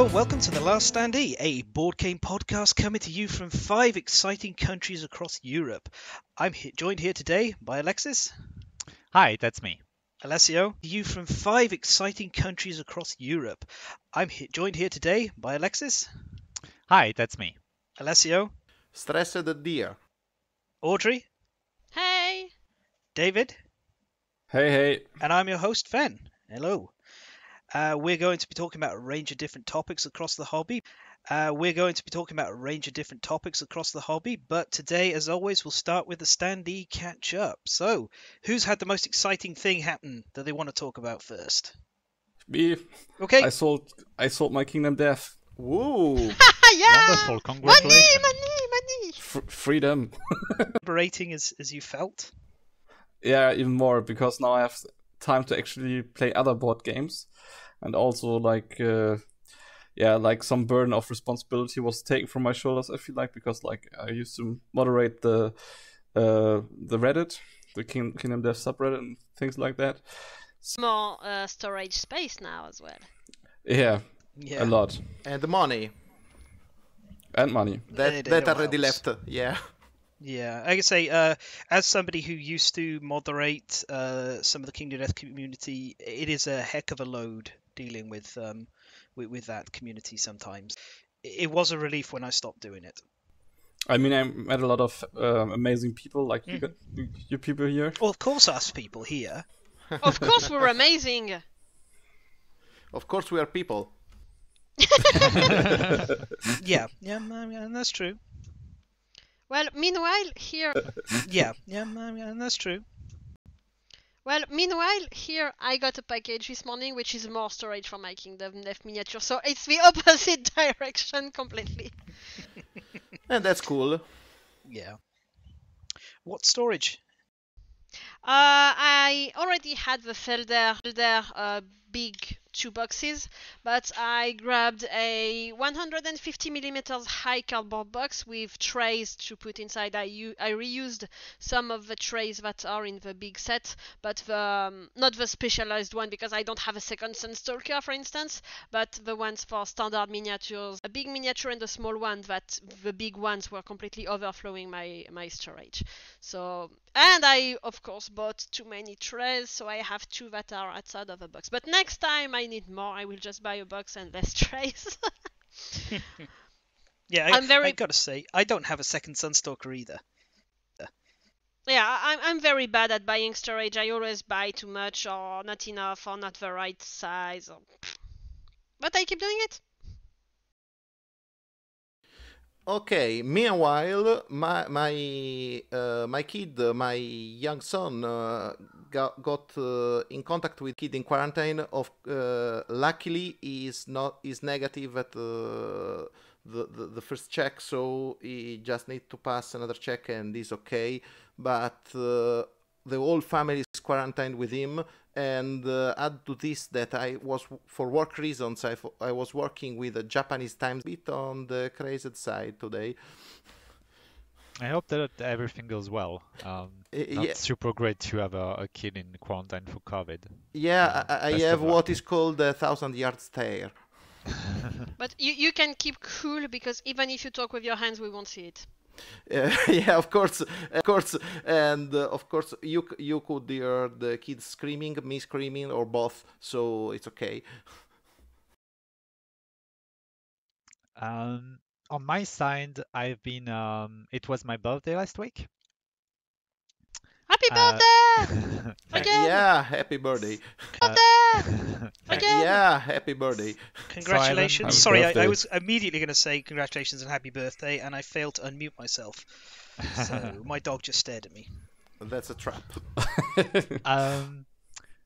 Hello, welcome to The Last Standee, a board game podcast coming to you from five exciting countries across Europe. I'm he- joined here today by Alexis, Hi, that's me. Alessio, you from five exciting countries across Europe. I'm he- joined here today by Alexis, Hi, that's me. Alessio, Stressed deer. Audrey, Hey! David, Hey, hey. and I'm your host, Fen. Hello. Uh, we're going to be talking about a range of different topics across the hobby. Uh, we're going to be talking about a range of different topics across the hobby, but today, as always, we'll start with the standee catch up. So, who's had the most exciting thing happen that they want to talk about first? Me. Okay, I sold I sold my Kingdom Death. Woo! yeah! Wonderful, Money, congratulations. money, money! F- freedom. liberating as, as you felt. yeah, even more because now I have time to actually play other board games, and also like uh, yeah, like some burden of responsibility was taken from my shoulders. I feel like because like I used to moderate the uh the Reddit, the King- Kingdom Death subreddit, and things like that. More uh, storage space now as well. Yeah, Yeah. a lot and the money. and money. That that already helps. left. Yeah. Yeah, I can say, uh, as somebody who used to moderate uh, some of the Kingdom Death community, it is a heck of a load dealing with um, with, with that community sometimes. It it was a relief when I stopped doing it. I mean, I met a lot of um, amazing people, like you, Mhm. got, you, you people here. Well, of course, us people here. Of course, we're amazing! Of course, we are people. Yeah, yeah, I mean, that's true. Well, meanwhile, here. Yeah, yeah, I that's true. Well, meanwhile, here I got a package this morning which is more storage for my Kingdom Death miniature, so it's the opposite direction completely. And that's cool. Yeah. What storage? Uh, I already had the Feldherr, Feldherr uh, big two boxes, but I grabbed a 150 millimeters high cardboard box with trays to put inside. I, u- I reused some of the trays that are in the big set, but the, um, not the specialized one because I don't have a second Sunstalker, for instance, but the ones for standard miniatures, a big miniature and a small one. That the big ones were completely overflowing my my storage. So and I of course bought too many trays, so I have two that are outside of the box. But next time I need more, I will just buy a box and less trays. Yeah, I, I'm very- I gotta say, I don't have a second Sunstalker either. yeah, I- I'm I'm very bad at buying storage. I always buy too much or not enough or not the right size. Or... But I keep doing it. Okay. Meanwhile, my my uh, my kid, uh, my young son, uh, got got uh, in contact with kid in quarantine. Of uh, luckily, is not is negative at the, the the first check, so he just need to pass another check and is okay. But the whole family is quarantined with him and uh, add to this that i was for work reasons i, I was working with a japanese time bit on the crazy side today I hope that everything goes well. Um, not yeah. super great to have a, a kid in quarantine for COVID. yeah i, I have what is called a thousand yard stare But you you can keep cool because even if you talk with your hands, we won't see it. Uh, yeah of course of course and uh, of course you you could hear the kids screaming me screaming or both so it's okay Um, on my side, I've been. Um, it was my birthday last week. Happy Uh, birthday! Uh, Again! yeah happy birthday Uh, Birthday! Uh, Again! yeah happy birthday Congratulations. Happy Sorry, I, I was immediately going to say congratulations and happy birthday, and I failed to unmute myself. So my dog just stared at me. that's a trap um,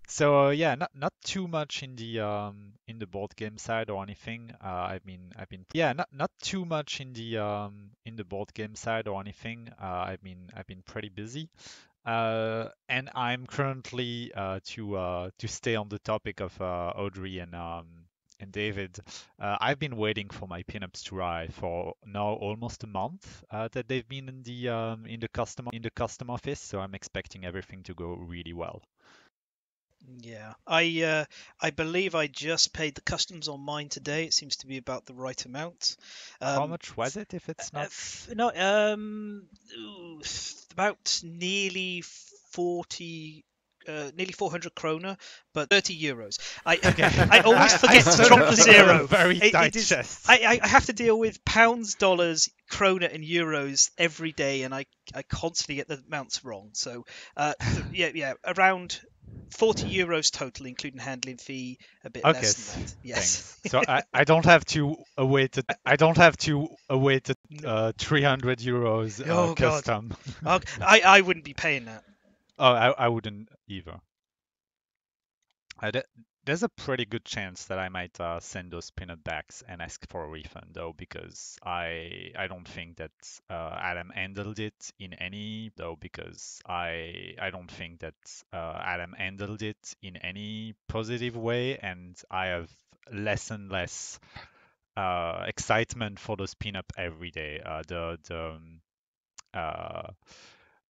so uh, yeah, not not too much in the um in the board game side or anything. Uh, I've been I've been yeah, not not too much in the um in the board game side or anything. Uh, I've been I've been pretty busy. Uh, and I'm currently uh to uh to stay on the topic of uh Audrey and um and David. Uh, I've been waiting for my pinups to arrive for now almost a month uh, that they've been in the um in the custom in the custom office. So I'm expecting everything to go really well. Yeah, I uh, I believe I just paid the customs on mine today. It seems to be about the right amount. How Um, much was it if it's uh, not? f- no, um, about nearly forty. Uh, nearly 400 kroner, but 30 euros. I I always forget to drop the think of a zero. Very It- it tight. I, I I have to deal with pounds, dollars, krona, and euros every day, and I, I constantly get the amounts wrong. So, uh, yeah, yeah, around 40 euros total, including handling fee, a bit Okay, less than that. Yes. So I, I don't have to await it. I don't have to await it, uh, 300 euros uh, Oh, God. custom. Okay, I, I wouldn't be paying that. Oh, I, I wouldn't either. Th- there's a pretty good chance that I might uh, send those peanut bags and ask for a refund though, because I I don't think that uh, Adam handled it in any though, because I I don't think that uh, Adam handled it in any positive way, and I have less and less uh, excitement for those pinup every day. Uh, the the um, uh,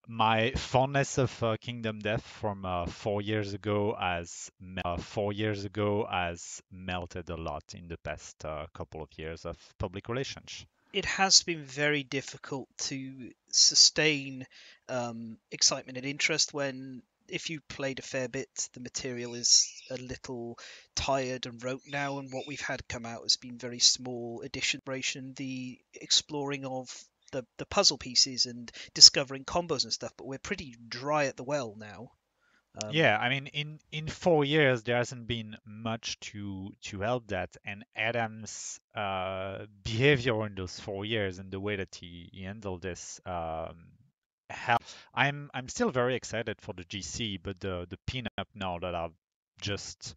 my fondness of uh, Kingdom Death from uh, four years ago has uh, four years ago has melted a lot in the past uh, couple of years of public relations. It has been very difficult to sustain um, excitement and interest when, if you played a fair bit, the material is a little tired and rote now, and what we've had come out has been very small addition, the exploring of the, the puzzle pieces and discovering combos and stuff, but we're pretty dry at the well now. Um, yeah, I mean, in in four years there hasn't been much to to help that, and Adam's uh, behavior in those four years and the way that he, he handled this um, help. I'm I'm still very excited for the GC, but the the pinup now that are just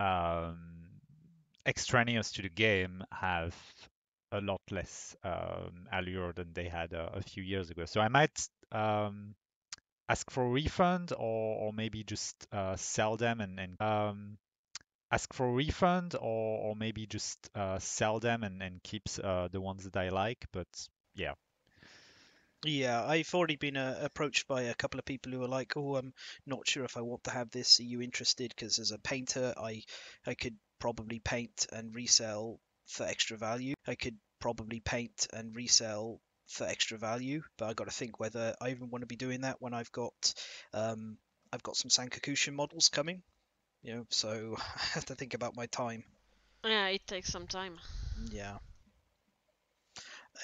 um, extraneous to the game have a lot less um, allure than they had a few years ago. So I might um, ask for a refund or, or maybe just uh, sell them and, and um, ask for a refund or, or maybe just uh, sell them and, and keep uh, the ones that I like. But yeah, Yeah, I've already been uh, approached by a couple of people who are like, "Oh, I'm not sure if I want to have this. Are you interested?" Because as a painter, I I could probably paint and resell for extra value. I could probably paint and resell for extra value, but I got to think whether I even want to be doing that when I've got um I've got some Sankakushin models coming. You know, so I have to think about my time. Yeah, it takes some time. Yeah.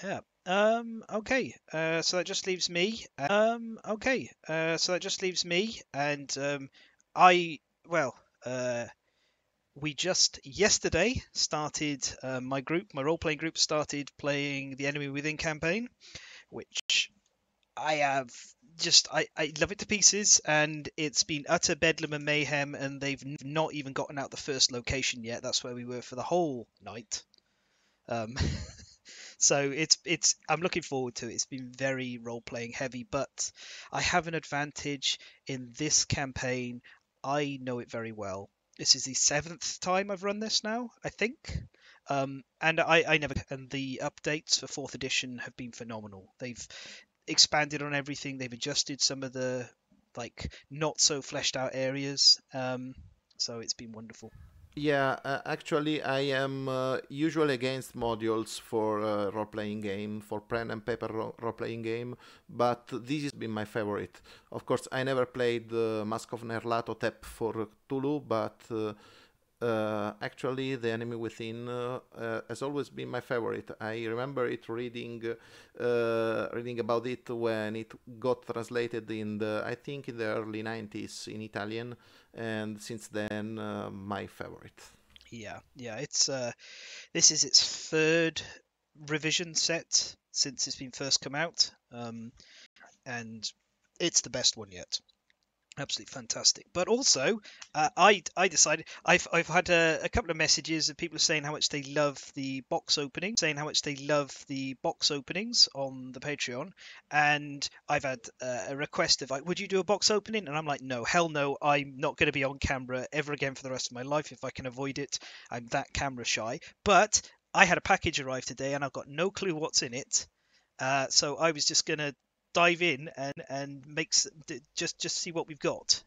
Yeah. Um. Okay. Uh. So that just leaves me. Um. Okay. Uh. So that just leaves me, and um. I well. Uh. We just yesterday started uh, my group, my role-playing group started playing the Enemy Within campaign, which I have just I, I love it to pieces, and it's been utter bedlam and mayhem, and they've not even gotten out the first location yet. That's where we were for the whole night. Um, so it's it's I'm looking forward to it. It's been very role playing heavy, but I have an advantage in this campaign. I know it very well. This is the seventh time I've run this now, I think. Um, and I, I never and the updates for fourth edition have been phenomenal. They've expanded on everything. They've adjusted some of the like not so fleshed out areas. Um, so it's been wonderful. Yeah, uh, actually, I am uh, usually against modules for uh, role-playing game, for pen and paper ro- role-playing game, but this has been my favorite. Of course, I never played uh, Mask of Nyarlathotep for Cthulhu, but uh, actually, the enemy within uh, uh, has always been my favorite. I remember it reading, uh, reading about it when it got translated in the, I think, in the early '90s in Italian, and since then, uh, my favorite. Yeah, yeah. It's uh, this is its third revision set since it's been first come out, um, and it's the best one yet. Absolutely fantastic. But also, uh, I I decided I've I've had a, a couple of messages of people saying how much they love the box opening, saying how much they love the box openings on the Patreon, and I've had uh, a request of like, would you do a box opening? And I'm like, no, hell no, I'm not going to be on camera ever again for the rest of my life if I can avoid it. I'm that camera shy. But I had a package arrive today, and I've got no clue what's in it. Uh, so I was just gonna dive in and and make s- d- just just see what we've got.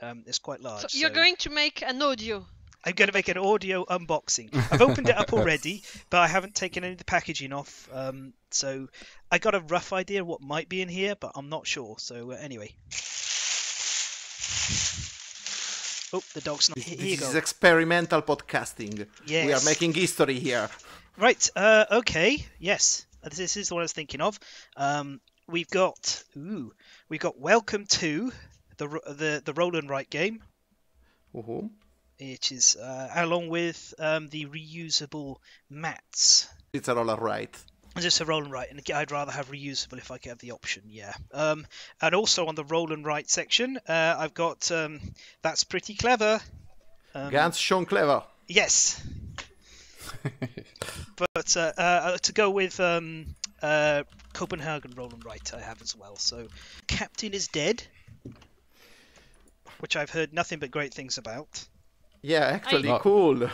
Um, it's quite large. So you're so- going to make an audio. I'm going to make an audio unboxing. I've opened it up already, but I haven't taken any of the packaging off. Um, so I got a rough idea what might be in here, but I'm not sure. So uh, anyway. Oh, the dog's not. This, Here this you is go. experimental podcasting. We are making history here. Right. Uh, okay. Yes. This is the one I was thinking of. Um, we've got. Ooh. We've got Welcome to the the the roll and write game, Woohoo. which is uh, along with um, the reusable mats. It's a roll and write. Just a roll and write, and I'd rather have reusable if I could have the option. Yeah. Um, and also on the roll and write section, uh, I've got um, that's pretty clever. Um, Ganz Schön Clever. Yes. but uh, uh, to go with um, uh, Copenhagen roll and write, I have as well. So Captain is dead, which I've heard nothing but great things about. Yeah, actually, I- cool.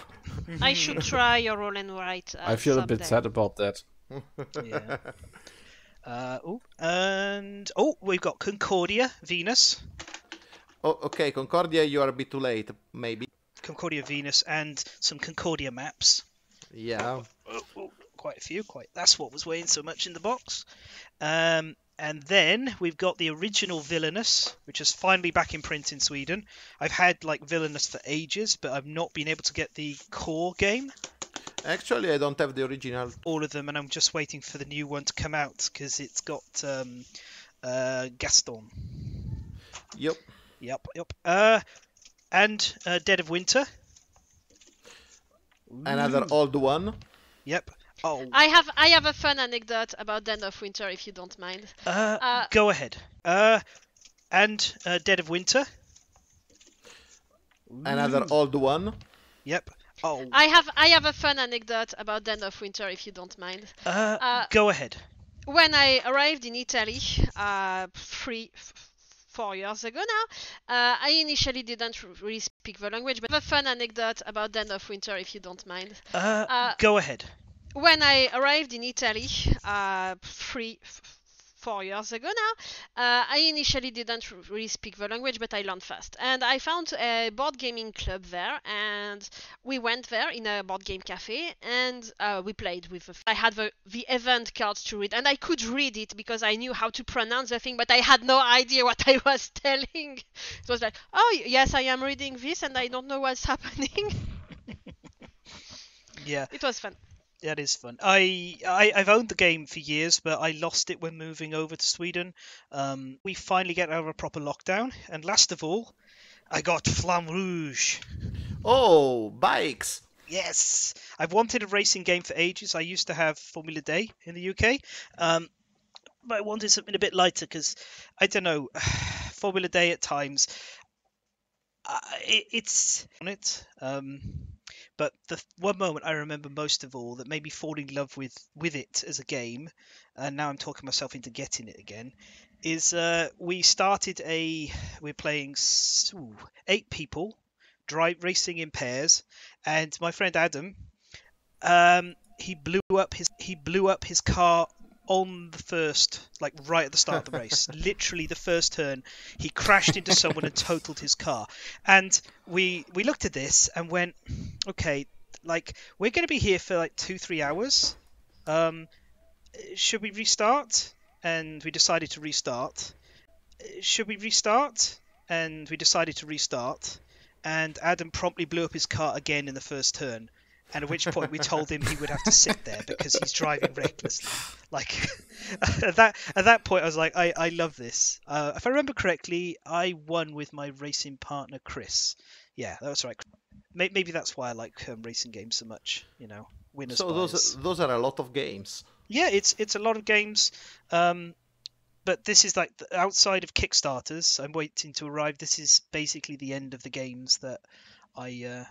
I should try your roll and write. Uh, I feel a bit sad about that. Yeah. Uh, oh, and oh, we've got Concordia Venus. Oh, okay, Concordia, you are a bit too late, maybe. Concordia Venus and some Concordia maps. Yeah. Oh, oh, quite a few. Quite. That's what was weighing so much in the box. Um, and then we've got the original Villainous, which is finally back in print in Sweden. I've had like Villainous for ages, but I've not been able to get the core game, Actually, I don't have the original. all of them, and I'm just waiting for the new one to come out because it's got um, uh, Gaston. Yep. Yep, yep. Uh, and uh, Dead of Winter. Another old one. Yep. Oh, I have I have a fun anecdote about Dead of Winter, if you don't mind. uh, uh, go ahead. Uh, and uh, Dead of Winter. Another old one. Yep. Oh, I have I have a fun anecdote about Dead of Winter, if you don't mind. uh, uh, go ahead. When I arrived in Italy, uh, three, four years ago now, uh, I initially didn't really speak the language, but I have a fun anecdote about Dead of Winter, if you don't mind. Uh, uh, go ahead. When I arrived in Italy, uh, three, f- four years ago now, uh, I initially didn't really speak the language, but I learned fast. And I found a board gaming club there, and we went there in a board game cafe, and uh, we played with. The, I had the the event cards to read, and I could read it because I knew how to pronounce the thing, but I had no idea what I was telling. It was like, oh yes, I am reading this, and I don't know what's happening. Yeah, it was fun. That is fun. I, I I've owned the game for years, but I lost it when moving over to Sweden. Um, we finally get out of a proper lockdown, and last of all, I got Flamme Rouge. Oh, bikes. Yes, I've wanted a racing game for ages. I used to have Formula D in the UK, um, but I wanted something a bit lighter because I don't know, Formula D at times, uh, it, it's on it. Um, but the one moment I remember most of all that made me fall in love with with it as a game, and now I'm talking myself into getting it again, is uh, we started a we're playing ooh, eight people, drive racing in pairs, and my friend Adam, um, he blew up his he blew up his car on the first, like right at the start of the race, literally the first turn, he crashed into someone and totaled his car. And we we looked at this and went, okay, like we're going to be here for like two three hours. Um, should we restart? And we decided to restart. Should we restart? And we decided to restart. And Adam promptly blew up his car again in the first turn. And at which point we told him he would have to sit there because he's driving recklessly. Like at that at that point, I was like, I, I love this. Uh, if I remember correctly, I won with my racing partner Chris. Yeah, that was right. Maybe that's why I like um, racing games so much. You know, winners. So those those are a lot of games. Yeah, it's it's a lot of games. Um, but this is like the, outside of Kickstarters. I'm waiting to arrive. This is basically the end of the games that I uh,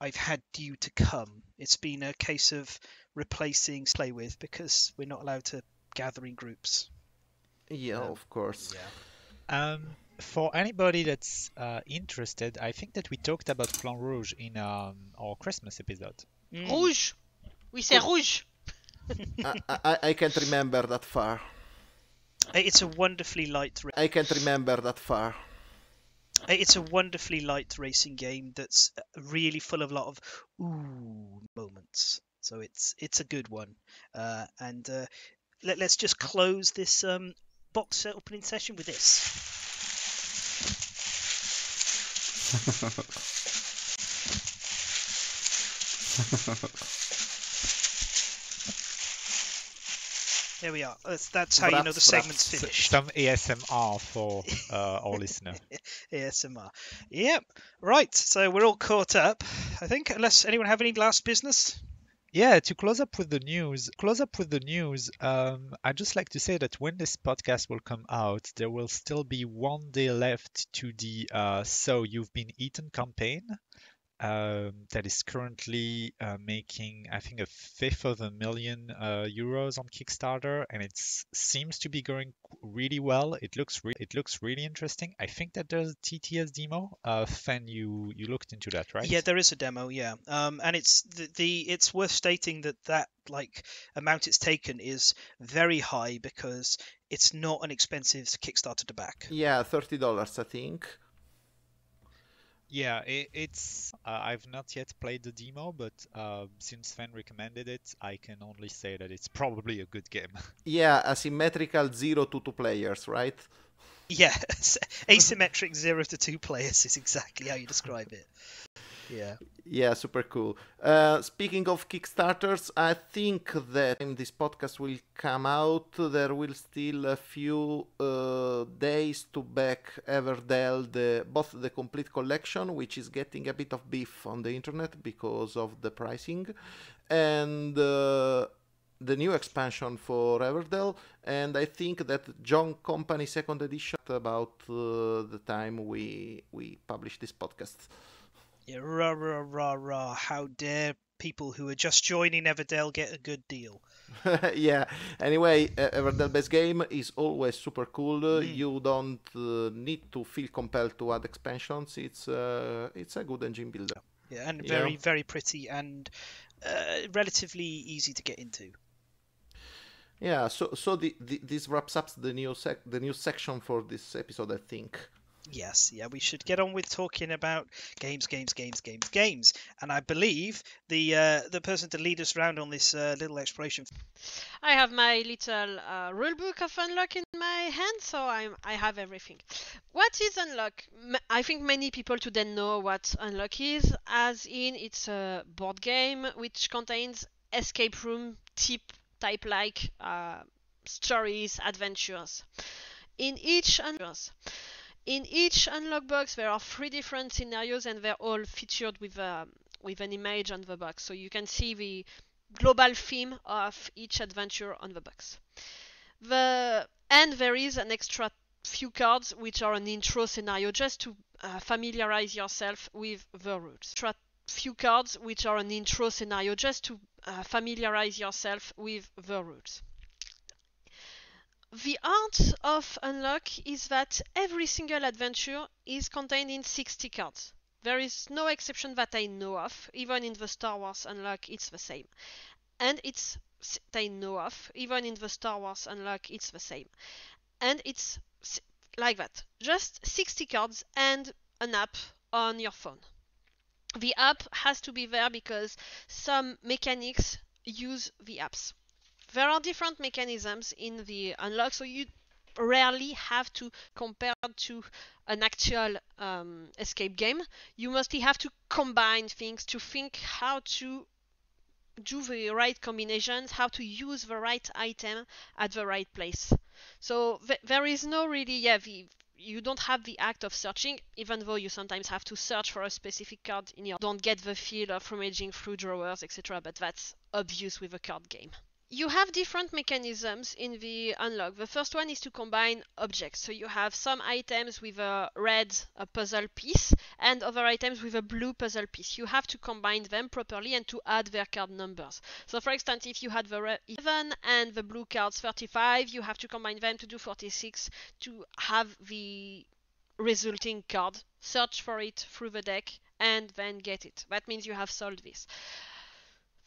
I've had due to come. It's been a case of replacing play with because we're not allowed to gather in groups. Yeah, Um, of course. Yeah. Um, for anybody that's uh, interested, I think that we talked about Flamme Rouge in um, our Christmas episode. Mm. Rouge. We say rouge. I, I, I can't remember that far. It's a wonderfully light. Ra- I can't remember that far. It's a wonderfully light racing game that's uh, really full of a lot of ooh moments. So it's it's a good one. Uh, and uh, let, us just close this um, box opening session with this. There we are. That's, that's how you know the segment's finished. Some ASMR for uh, our listener. ASMR. Yep. Right. So we're all caught up, I think, unless anyone have any last business. Yeah, to close up with the news, close up with the news. Um, I'd just like to say that when this podcast will come out, there will still be one day left to the uh, "So You've Been Eaten" campaign um, that is currently uh, making, I think, a fifth of a million uh, euros on Kickstarter, and it seems to be going really well. It looks re- it looks really interesting. I think that there's a TTS demo. Uh, Fen, you you looked into that, right? Yeah, there is a demo. Yeah, um, and it's the, the it's worth stating that that like amount it's taken is very high because it's not an expensive Kickstarter to back. Yeah, thirty dollars, I think. Yeah, it, it's. Uh, I've not yet played the demo, but uh, since Fen recommended it, I can only say that it's probably a good game. Yeah, asymmetrical zero to two players, right? Yeah, asymmetric zero to two players is exactly how you describe it. Yeah. Yeah, super cool. Uh, speaking of Kickstarters, I think that in this podcast will come out, there will still a few uh, days to back Everdell, the, both the complete collection, which is getting a bit of beef on the internet because of the pricing, and uh, the new expansion for Everdell, and I think that John Company Second Edition about uh, the time we we publish this podcast. Yeah, rah, rah, rah, rah. How dare people who are just joining Everdell get a good deal? yeah. Anyway, uh, Everdell base game is always super cool. Mm. You don't uh, need to feel compelled to add expansions. It's uh, it's a good engine builder. Yeah, and very yeah. very pretty and uh, relatively easy to get into. Yeah. So so the, the this wraps up the new sec- the new section for this episode. I think. Yes, yeah, we should get on with talking about games, games, games, games, games. And I believe the uh, the person to lead us around on this uh, little exploration. I have my little uh, rulebook of Unlock in my hand, so I'm I have everything. What is Unlock? I think many people today know what Unlock is, as in it's a board game which contains escape room type type like uh, stories, adventures. In each adventures in each unlock box, there are three different scenarios and they're all featured with, uh, with an image on the box. So you can see the global theme of each adventure on the box. The, and there is an extra few cards which are an intro scenario just to uh, familiarize yourself with the rules. Extra few cards which are an intro scenario just to uh, familiarize yourself with the rules. The art of Unlock is that every single adventure is contained in 60 cards. There is no exception that I know of. Even in the Star Wars Unlock, it's the same. And it's I know of. Even in the Star Wars Unlock, it's the same. And it's like that. Just 60 cards and an app on your phone. The app has to be there because some mechanics use the apps there are different mechanisms in the unlock, so you rarely have to compare to an actual um, escape game. You mostly have to combine things to think how to do the right combinations, how to use the right item at the right place. So th- there is no really, yeah, the, you don't have the act of searching, even though you sometimes have to search for a specific card in your. Don't get the feel of rummaging through drawers, etc. But that's obvious with a card game you have different mechanisms in the unlock. The first one is to combine objects. So you have some items with a red a puzzle piece and other items with a blue puzzle piece. You have to combine them properly and to add their card numbers. So for instance, if you had the red 11 and the blue cards 35, you have to combine them to do 46 to have the resulting card. Search for it through the deck and then get it. That means you have solved this.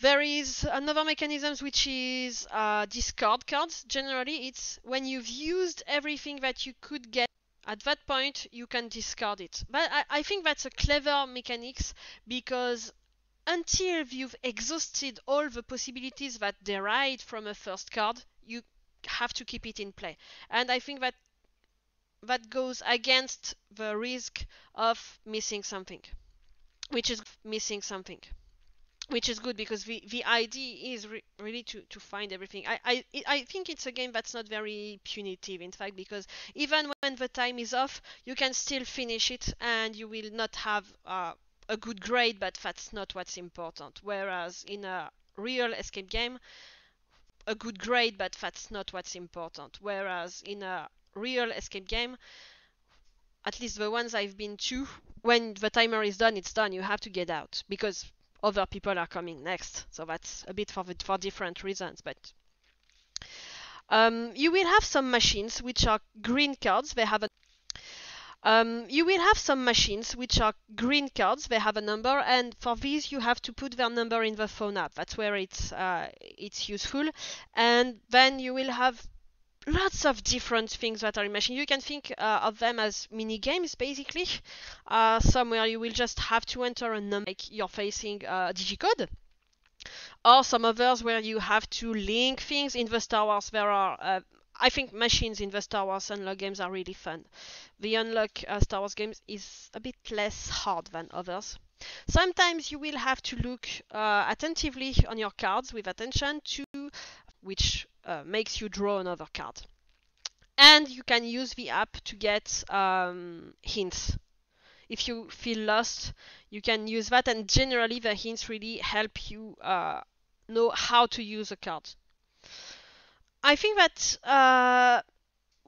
There is another mechanism which is uh, discard cards. Generally, it's when you've used everything that you could get at that point you can discard it. But I, I think that's a clever mechanics because until you've exhausted all the possibilities that deride from a first card, you have to keep it in play. And I think that that goes against the risk of missing something, which is missing something which is good because the, the idea is re- really to, to find everything. I, I I think it's a game that's not very punitive, in fact, because even when the time is off, you can still finish it and you will not have uh, a good grade, but that's not what's important. Whereas in a real escape game, a good grade, but that's not what's important. Whereas in a real escape game, at least the ones I've been to, when the timer is done, it's done. You have to get out because other people are coming next. So that's a bit for for different reasons, but. Um, you will have some machines which are green cards. They have a um, you will have some machines which are green cards. They have a number, and for these you have to put their number in the phone app. That's where it's uh, it's useful. And then you will have lots of different things that are in machine. You can think uh, of them as mini games, basically. Uh, somewhere you will just have to enter a number, like you're facing a digicode. Or some others where you have to link things. In the Star Wars, there are, uh, I think, machines in the Star Wars Unlock games are really fun. The Unlock uh, Star Wars games is a bit less hard than others. Sometimes you will have to look uh, attentively on your cards with attention to which uh, makes you draw another card. And you can use the app to get um, hints. If you feel lost, you can use that, and generally the hints really help you uh, know how to use a card. I think that uh,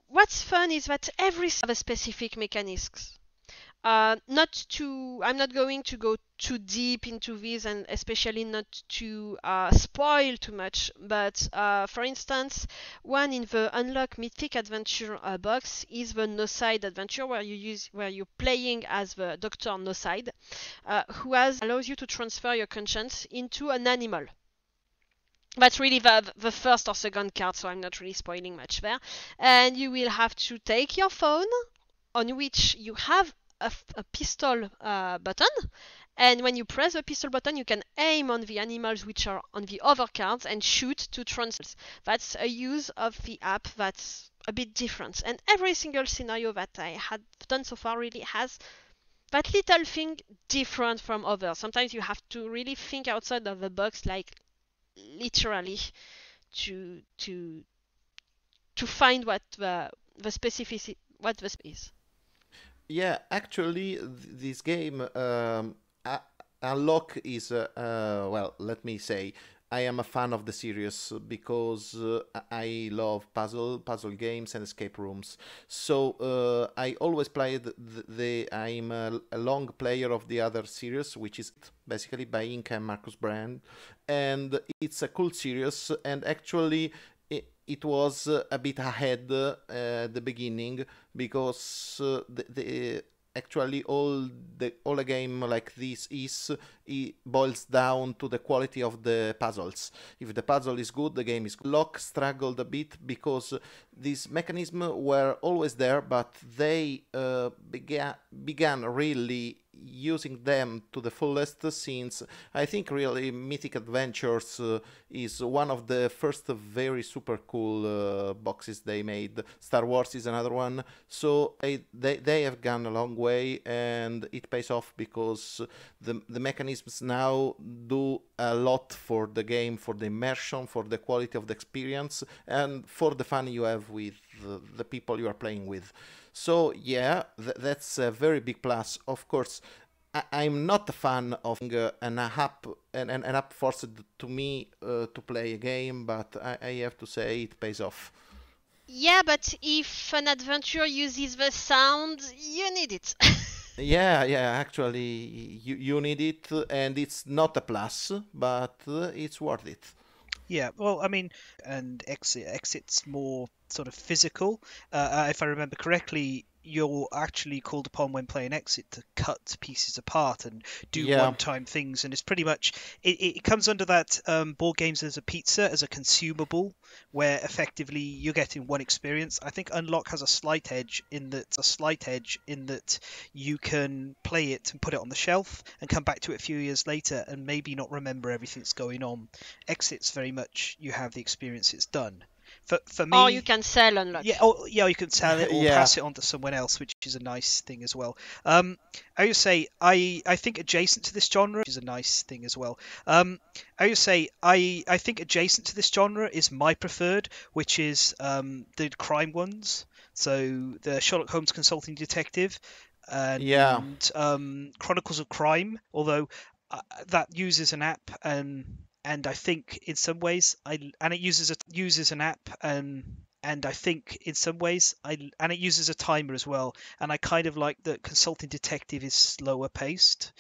what's fun is that every a specific mechanics. Uh, not to, I'm not going to go too deep into this, and especially not to uh, spoil too much. But uh, for instance, one in the Unlock Mythic Adventure uh, box is the Noside Adventure, where you use where you're playing as the Doctor Noside, uh, who has allows you to transfer your conscience into an animal. That's really the, the first or second card, so I'm not really spoiling much there. And you will have to take your phone, on which you have a, a pistol uh, button. And when you press the pistol button you can aim on the animals which are on the other cards and shoot to transfer that's a use of the app that's a bit different. And every single scenario that i had done so far really has that little thing different from others. Sometimes you have to really think outside of the box like literally to to to find what the the specific what the is yeah, actually, th- this game um, Unlock is uh, uh, well. Let me say, I am a fan of the series because uh, I love puzzle puzzle games and escape rooms. So uh, I always played the, the I'm a, a, long player of the other series, which is basically by Inka and Markus Brand, and it's a cool series. And actually, it was uh, a bit ahead uh, at the beginning because uh, the, the actually all the all a game like this is it boils down to the quality of the puzzles if the puzzle is good the game is good. lock struggled a bit because these mechanisms were always there but they uh, began began really using them to the fullest since I think really Mythic Adventures uh, is one of the first very super cool uh, boxes they made. Star Wars is another one. So I, they, they have gone a long way and it pays off because the, the mechanisms now do a lot for the game, for the immersion, for the quality of the experience, and for the fun you have with the, the people you are playing with. So yeah, th- that's a very big plus. Of course, I- am not a fan of an app an, an, app forced to me uh, to play a game, but I, I have to say it pays off. Yeah, but if an adventure uses the sound, you need it. yeah, yeah, actually, you, you need it, and it's not a plus, but it's worth it. Yeah, well, I mean, and exit exit's more sort of physical. Uh, uh, if I remember correctly, you're actually called upon when playing exit to cut pieces apart and do Yeah. one-time things and it's pretty much it, it comes under that um, board games as a pizza as a consumable where effectively you're getting one experience. I think unlock has a slight edge in that a slight edge in that you can play it and put it on the shelf and come back to it a few years later and maybe not remember everything that's going on. Exits very much you have the experience it's done for, for me Or you can sell unlock. yeah, oh, yeah, you can sell it or Yeah. pass it on to someone else, which is a nice thing as well. Um, I would say I I think adjacent to this genre which is a nice thing as well. Um, I would say I I think adjacent to this genre is my preferred, which is um, the crime ones. So the Sherlock Holmes Consulting Detective and Yeah. um, Chronicles of Crime, although uh, that uses an app and and I think in some ways I and it uses a uses an app and and I think in some ways I and it uses a timer as well and I kind of like that Consulting Detective is slower paced.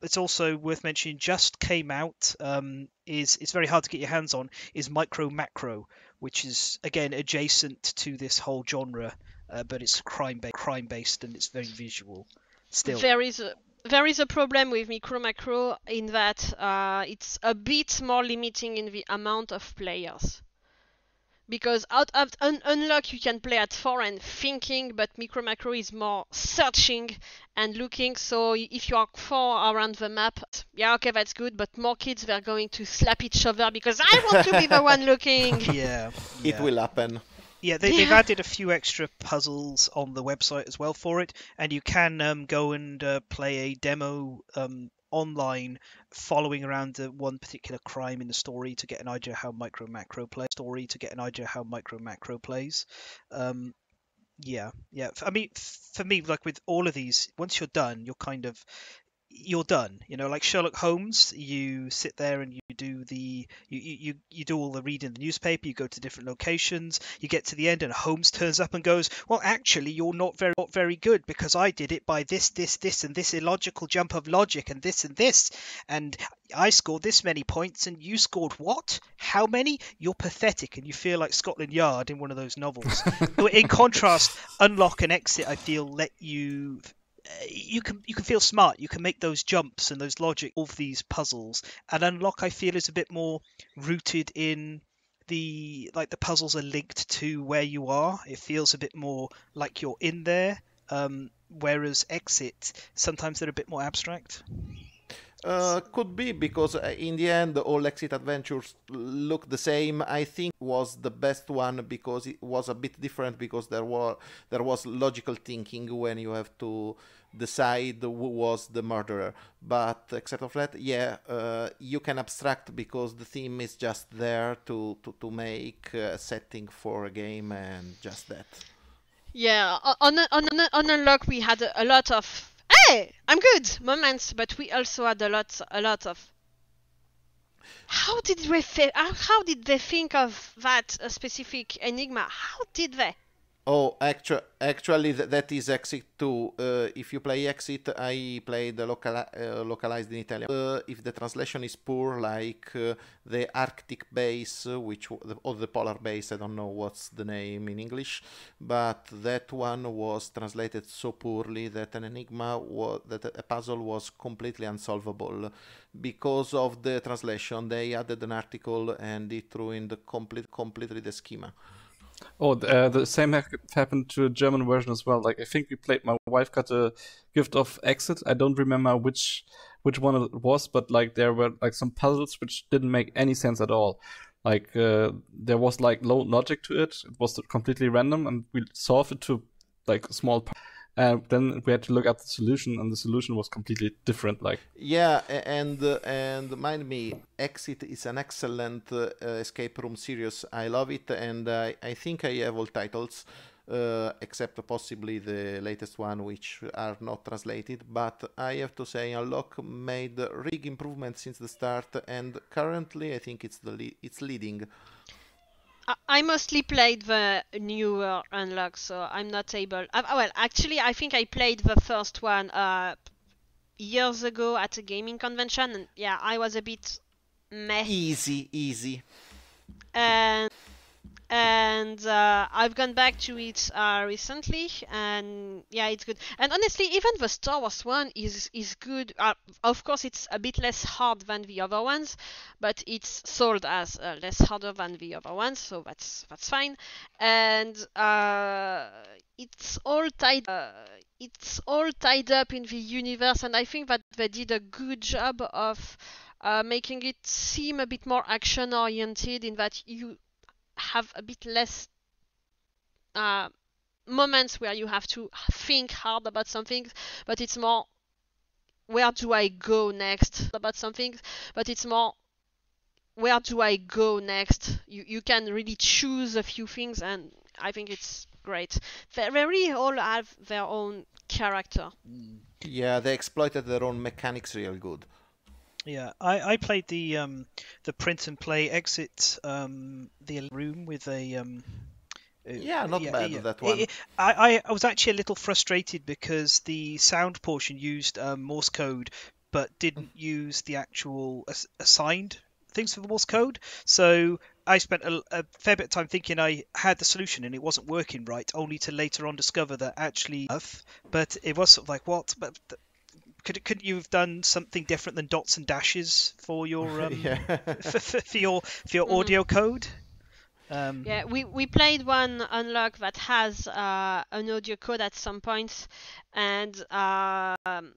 It's also worth mentioning just came out um, is it's very hard to get your hands on is Micro Macro which is again adjacent to this whole genre uh, but it's crime crime based and it's very visual still There is a there is a problem with micro macro in that uh, it's a bit more limiting in the amount of players. Because out of un- unlock you can play at four and thinking, but micro macro is more searching and looking. So if you are four around the map, yeah, okay, that's good. But more kids they're going to slap each other because I want to be the one looking. yeah, It will happen. Yeah, they, they've Yeah. added a few extra puzzles on the website as well for it, and you can um, go and uh, play a demo um, online following around the one particular crime in the story to get an idea how micro macro play story to get an idea how micro macro plays. Um, yeah, yeah. I mean, for me, like with all of these, once you're done, you're kind of you're done. You know, like Sherlock Holmes, you sit there and you do the you you you, do all the reading in the newspaper. You go to different locations. You get to the end, and Holmes turns up and goes, "Well, actually, you're not very not very good because I did it by this this this and this illogical jump of logic and this and this, and I scored this many points and you scored what? How many? You're pathetic, and you feel like Scotland Yard in one of those novels. In contrast, Unlock and Exit, I feel let you you can you can feel smart. You can make those jumps and those logic of these puzzles. And Unlock, I feel, is a bit more rooted in the like the puzzles are linked to where you are. It feels a bit more like you're in there. Um, whereas Exit, sometimes they're a bit more abstract. Uh, could be because uh, in the end all exit adventures look the same. I think was the best one because it was a bit different because there were there was logical thinking when you have to decide who was the murderer. But except of that, yeah, uh, you can abstract because the theme is just there to to, to make a setting for a game and just that. Yeah, on on on unlock we had a lot of hey I'm good moments, but we also had a lot a lot of how did we how, did they think of that specific enigma? How did they? Oh, actu- actually, th- that is Exit 2. Uh, if you play Exit, I played the local- uh, localized in Italian. Uh, if the translation is poor, like uh, the Arctic base, which or the polar base, I don't know what's the name in English, but that one was translated so poorly that an enigma, wa- that a puzzle was completely unsolvable. Because of the translation, they added an article and it ruined complete, completely the schema. Oh, uh, the same ha- happened to a German version as well. Like I think we played. My wife got a gift of Exit. I don't remember which which one it was, but like there were like some puzzles which didn't make any sense at all. Like uh, there was like low logic to it. It was completely random, and we solved it to like small. Par- and then we had to look up the solution, and the solution was completely different. Like Yeah, and uh, and mind me, Exit is an excellent uh, uh, escape room series. I love it, and I I think I have all titles, uh, except possibly the latest one, which are not translated. But I have to say, Unlock made rig improvements since the start, and currently I think it's the le- it's leading. I, mostly played the newer unlock, so I'm not able. I, well, actually, I think I played the first one uh, years ago at a gaming convention, and yeah, I was a bit meh. Easy, easy. and and uh, I've gone back to it uh, recently, and yeah, it's good. And honestly, even the Star Wars one is is good. Uh, of course, it's a bit less hard than the other ones, but it's sold as uh, less harder than the other ones, so that's that's fine. And uh, it's all tied. Uh, it's all tied up in the universe, and I think that they did a good job of uh, making it seem a bit more action oriented in that you have a bit less uh, moments where you have to think hard about something, but it's more where do I go next about something, but it's more where do I go next? You you can really choose a few things, and I think it's great. They really all have their own character. Yeah, they exploited their own mechanics real good. Yeah, I, I played the um the print and play exit um the room with a um uh, Yeah, not bad, that one. It- I, I I was actually a little frustrated because the sound portion used um, Morse code but didn't use the actual ass- assigned things for the Morse code. So I spent a, a fair bit of time thinking I had the solution and it wasn't working right, only to later on discover that actually, but it was sort of like what, but. Th- could couldn't you have done something different than dots and dashes for your um, yeah. for, for, for your for your Mhm. audio code? Um, Yeah, we, we played one unlock that has uh, an audio code at some points and um,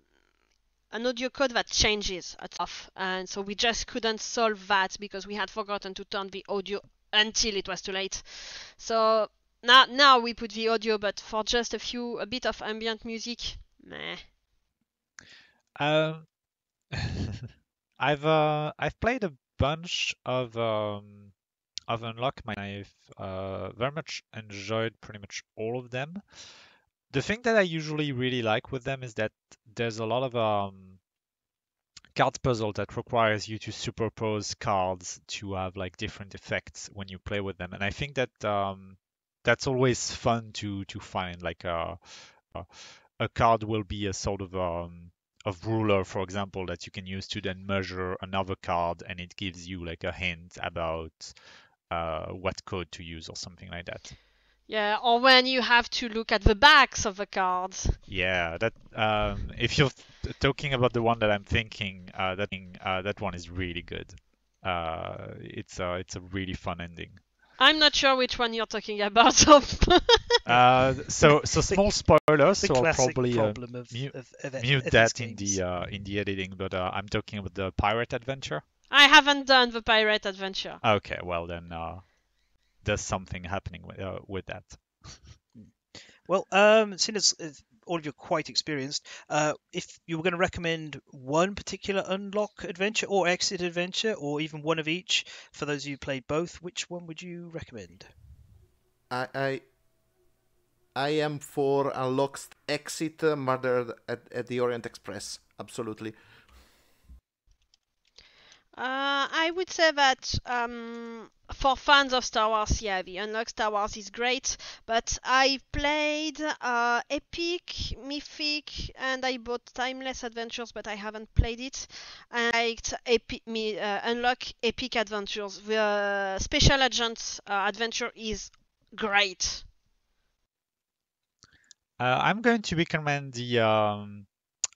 an audio code that changes at off, and so we just couldn't solve that because we had forgotten to turn the audio until it was too late. So now now we put the audio, but for just a few a bit of ambient music, meh. Um, I've uh, I've played a bunch of um, of Unlock. My I've uh, very much enjoyed pretty much all of them. The thing that I usually really like with them is that there's a lot of um, card puzzle that requires you to superpose cards to have like different effects when you play with them, and I think that um, that's always fun to to find. Like a a, a card will be a sort of um, of ruler, for example, that you can use to then measure another card, and it gives you like a hint about uh, what code to use or something like that. Yeah, or when you have to look at the backs of the cards. Yeah, that um, if you're t- talking about the one that I'm thinking, uh, that uh, that one is really good. Uh, it's a it's a really fun ending. I'm not sure which one you're talking about. so- Uh, so so small spoilers, so I'll probably uh, problem of, mute- of, of, of mute these that in the uh, in the editing, but uh, I'm talking about the pirate adventure. I haven't done the pirate adventure. Okay, well then uh, there's something happening with uh, with that. Well, um, seeing as uh, all of you are quite experienced, uh, if you were going to recommend one particular unlock adventure or exit adventure, or even one of each, for those of you who played both, which one would you recommend? I, I I am for unlocked exit uh, murdered at, at the Orient Express. Absolutely. Uh, I would say that um, for fans of Star Wars, yeah, the Unlock Star Wars is great. But I played uh, Epic, Mythic, and I bought Timeless Adventures, but I haven't played it. And I liked Epic, me, uh, Unlock Epic Adventures. The Special Agent uh, adventure is great. Uh, I'm going to recommend the um,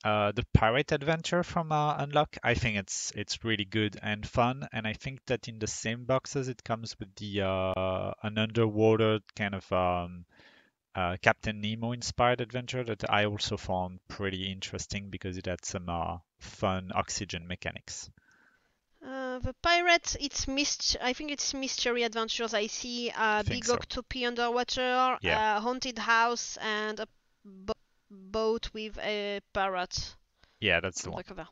uh, the pirate adventure from uh, Unlock. I think it's it's really good and fun, and I think that in the same boxes it comes with the uh, an underwater kind of um, uh, Captain Nemo inspired adventure that I also found pretty interesting because it had some uh, fun oxygen mechanics. Uh, the pirate, it's mist. I think it's mystery adventures. I see a Think big so. octopi underwater, Yeah. a haunted house, and a boat with a parrot Yeah, that's the on one. the cover.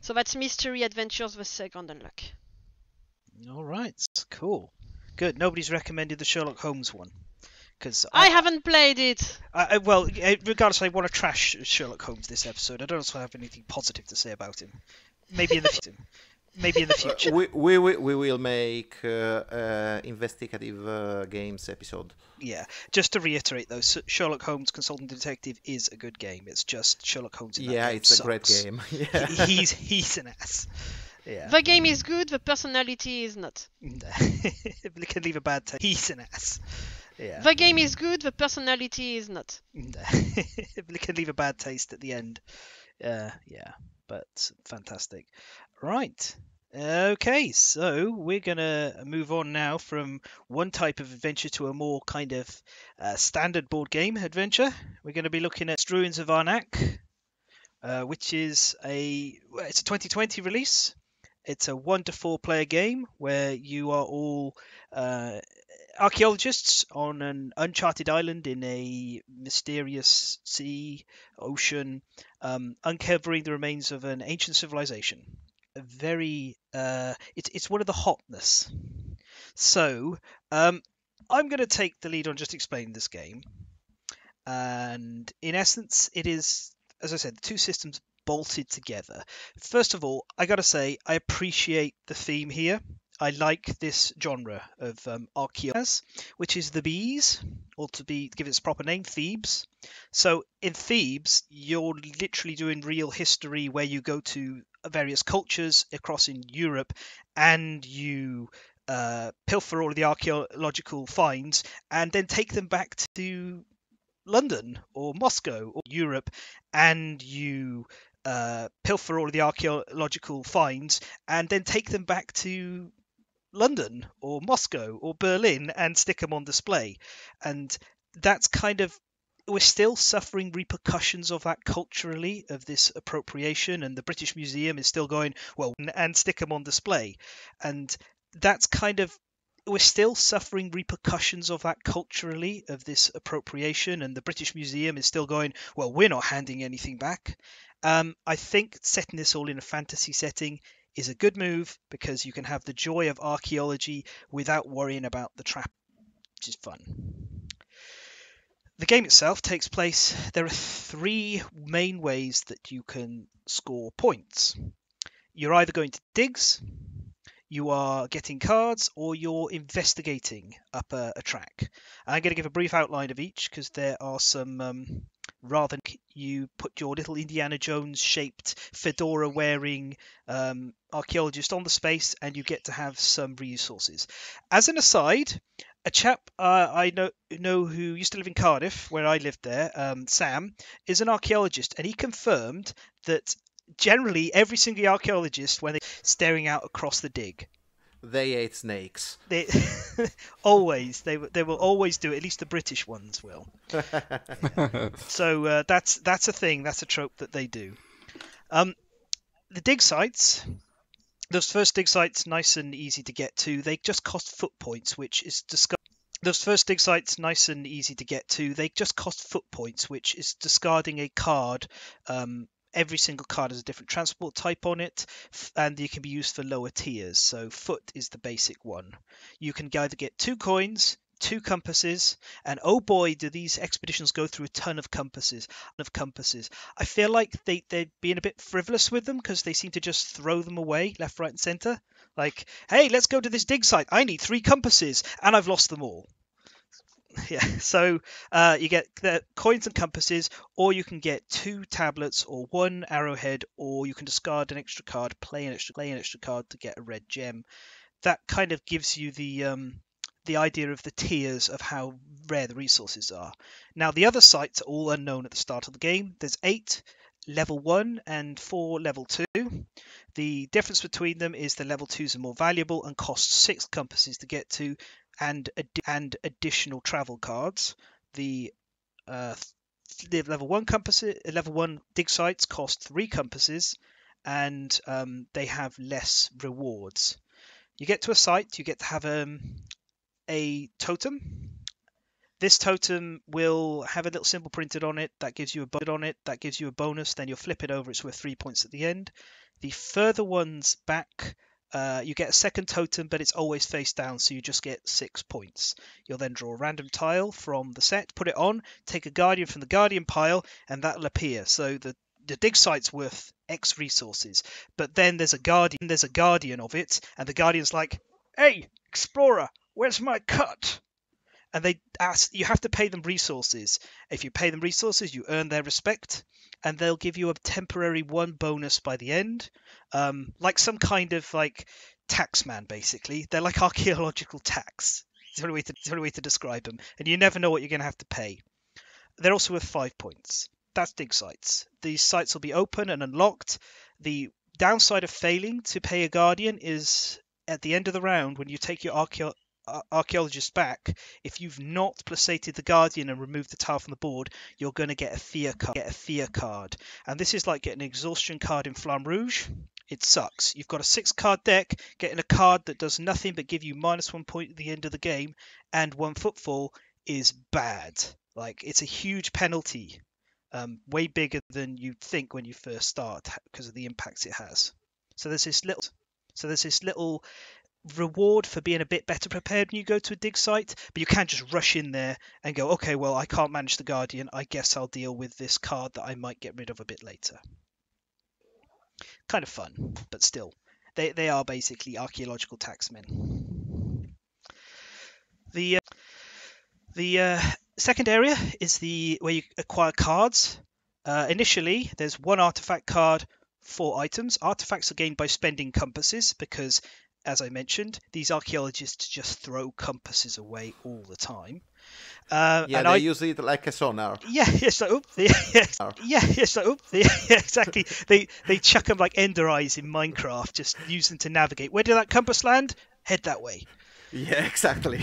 So that's mystery adventures, the second unlock. All right, cool, good. Nobody's recommended the Sherlock Holmes one because I haven't played it. I, I, well, eh, regardless, I want to trash Sherlock Holmes this episode. I don't also have anything positive to say about him. Maybe in the future. Maybe in the Uh, future. we, we, we, we will make uh, uh, investigative uh, games episode. Yeah. Just to reiterate, though, Sherlock Holmes Consultant Detective is a good game. It's just Sherlock Holmes. In that Yeah, game it's a great sucks. game. He- he's he's an ass. Yeah. The game is good, the personality is not. it can leave a bad taste. He's an ass. Yeah. The game is good, the personality is not. it can leave a bad taste at the end. Uh, yeah, but fantastic. Right. Okay, so we're gonna move on now from one type of adventure to a more kind of uh, standard board game adventure. We're going to be looking at Struins of Arnak, uh, which is a it's a 2020 release. It's a one to four player game where you are all uh, archaeologists on an uncharted island in a mysterious sea, ocean, um, uncovering the remains of an ancient civilization. Very, uh, it's it's one of the hotness. So, um, I'm going to take the lead on just explaining this game. And in essence, it is, as I said, the two systems bolted together. First of all, I got to say, I appreciate the theme here. I like this genre of um, archaeology, which is the bees, or to be give its proper name, Thebes. So in Thebes, you're literally doing real history where you go to various cultures across in Europe, and you uh, pilfer all of the archaeological finds, and then take them back to London or Moscow or Europe, and you uh, pilfer all of the archaeological finds, and then take them back to London or Moscow or Berlin and stick them on display. And that's kind of we're still suffering repercussions of that culturally of this appropriation and the British Museum is still going well and stick them on display and that's kind of we're still suffering repercussions of that culturally of this appropriation and the British Museum is still going well we're not handing anything back um, I think setting this all in a fantasy setting is a good move because you can have the joy of archaeology without worrying about the trap, which is fun. The game itself takes place. There are three main ways that you can score points. You're either going to digs, you are getting cards, or you're investigating up a, a track. I'm going to give a brief outline of each because there are some um, rather you put your little Indiana Jones shaped fedora wearing um, archaeologist on the space and you get to have some resources. As an aside, a chap uh, I know know who used to live in Cardiff, where I lived there, um, Sam, is an archaeologist, and he confirmed that generally every single archaeologist, when they're staring out across the dig, they ate snakes. they always they they will always do it. At least the British ones will. So uh, that's that's a thing. That's a trope that they do. Um, the dig sites. Those first dig sites, nice and easy to get to. They just cost foot points, which is discussed. Those first dig sites, nice and easy to get to. They just cost foot points, which is discarding a card. Um, every single card has a different transport type on it, and they can be used for lower tiers. So foot is the basic one. You can either get two coins, two compasses, and oh boy, do these expeditions go through a ton of compasses. Of compasses, I feel like they they're being a bit frivolous with them because they seem to just throw them away left, right, and center. Like, hey, let's go to this dig site. I need three compasses, and I've lost them all. Yeah, so uh, you get the coins and compasses, or you can get two tablets or one arrowhead, or you can discard an extra card, play an extra play an extra card to get a red gem. That kind of gives you the um, the idea of the tiers of how rare the resources are. Now the other sites are all unknown at the start of the game. There's eight level one and four level two. The difference between them is the level twos are more valuable and cost six compasses to get to, and ad- and additional travel cards. The uh, level one compasses, level one dig sites cost three compasses, and um, they have less rewards. You get to a site, you get to have um, a totem. This totem will have a little symbol printed on it that gives you a bonus on it that gives you a bonus. Then you'll flip it over; it's worth three points at the end. The further ones back, uh, you get a second totem, but it's always face down, so you just get six points. You'll then draw a random tile from the set, put it on, take a guardian from the guardian pile, and that'll appear. So the the dig site's worth X resources, but then there's a guardian. There's a guardian of it, and the guardian's like, "Hey, explorer, where's my cut?" And they ask you have to pay them resources. If you pay them resources, you earn their respect, and they'll give you a temporary one bonus by the end, um, like some kind of like taxman, basically. They're like archaeological tax. It's the only way to, the only way to describe them, and you never know what you're going to have to pay. They're also worth five points. That's dig sites. These sites will be open and unlocked. The downside of failing to pay a guardian is at the end of the round when you take your archeo- ar- archaeologist back, if you've not placated the guardian and removed the tile from the board, you're going to get a fear card. Get a fear card, and this is like getting an exhaustion card in Flamme Rouge. It sucks. You've got a six card deck, getting a card that does nothing but give you minus one point at the end of the game, and one footfall is bad. Like it's a huge penalty, um, way bigger than you'd think when you first start because of the impacts it has. So there's this little, so there's this little reward for being a bit better prepared when you go to a dig site, but you can't just rush in there and go, okay, well I can't manage the guardian. I guess I'll deal with this card that I might get rid of a bit later. Kind of fun, but still, they they are basically archaeological taxmen. The uh, the uh, second area is the where you acquire cards. Uh, initially, there's one artifact card, four items. Artifacts are gained by spending compasses because, as I mentioned, these archaeologists just throw compasses away all the time. Uh, Yeah, and they I, use it like a sonar. yeah, it's like, oop, yeah, yeah, yeah, it's like, oop, yeah, yeah, exactly. They they chuck them like ender eyes in Minecraft, just use them to navigate. Where did that compass land? Head that way. Yeah, exactly.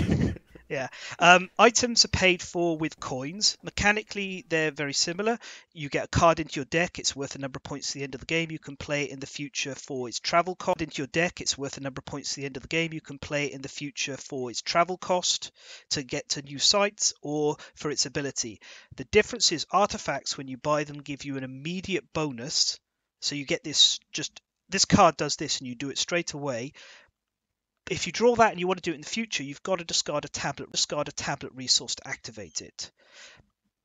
Yeah. Um, items are paid for with coins. Mechanically, they're very similar. You get a card into your deck. It's worth a number of points at the end of the game. You can play it in the future for its travel cost. Into your deck, it's worth a number of points at the end of the game. You can play it in the future for its travel cost to get to new sites or for its ability. The difference is artifacts, when you buy them, give you an immediate bonus. So you get this just this card does this and you do it straight away if you draw that and you want to do it in the future, you've got to discard a tablet, discard a tablet resource to activate it.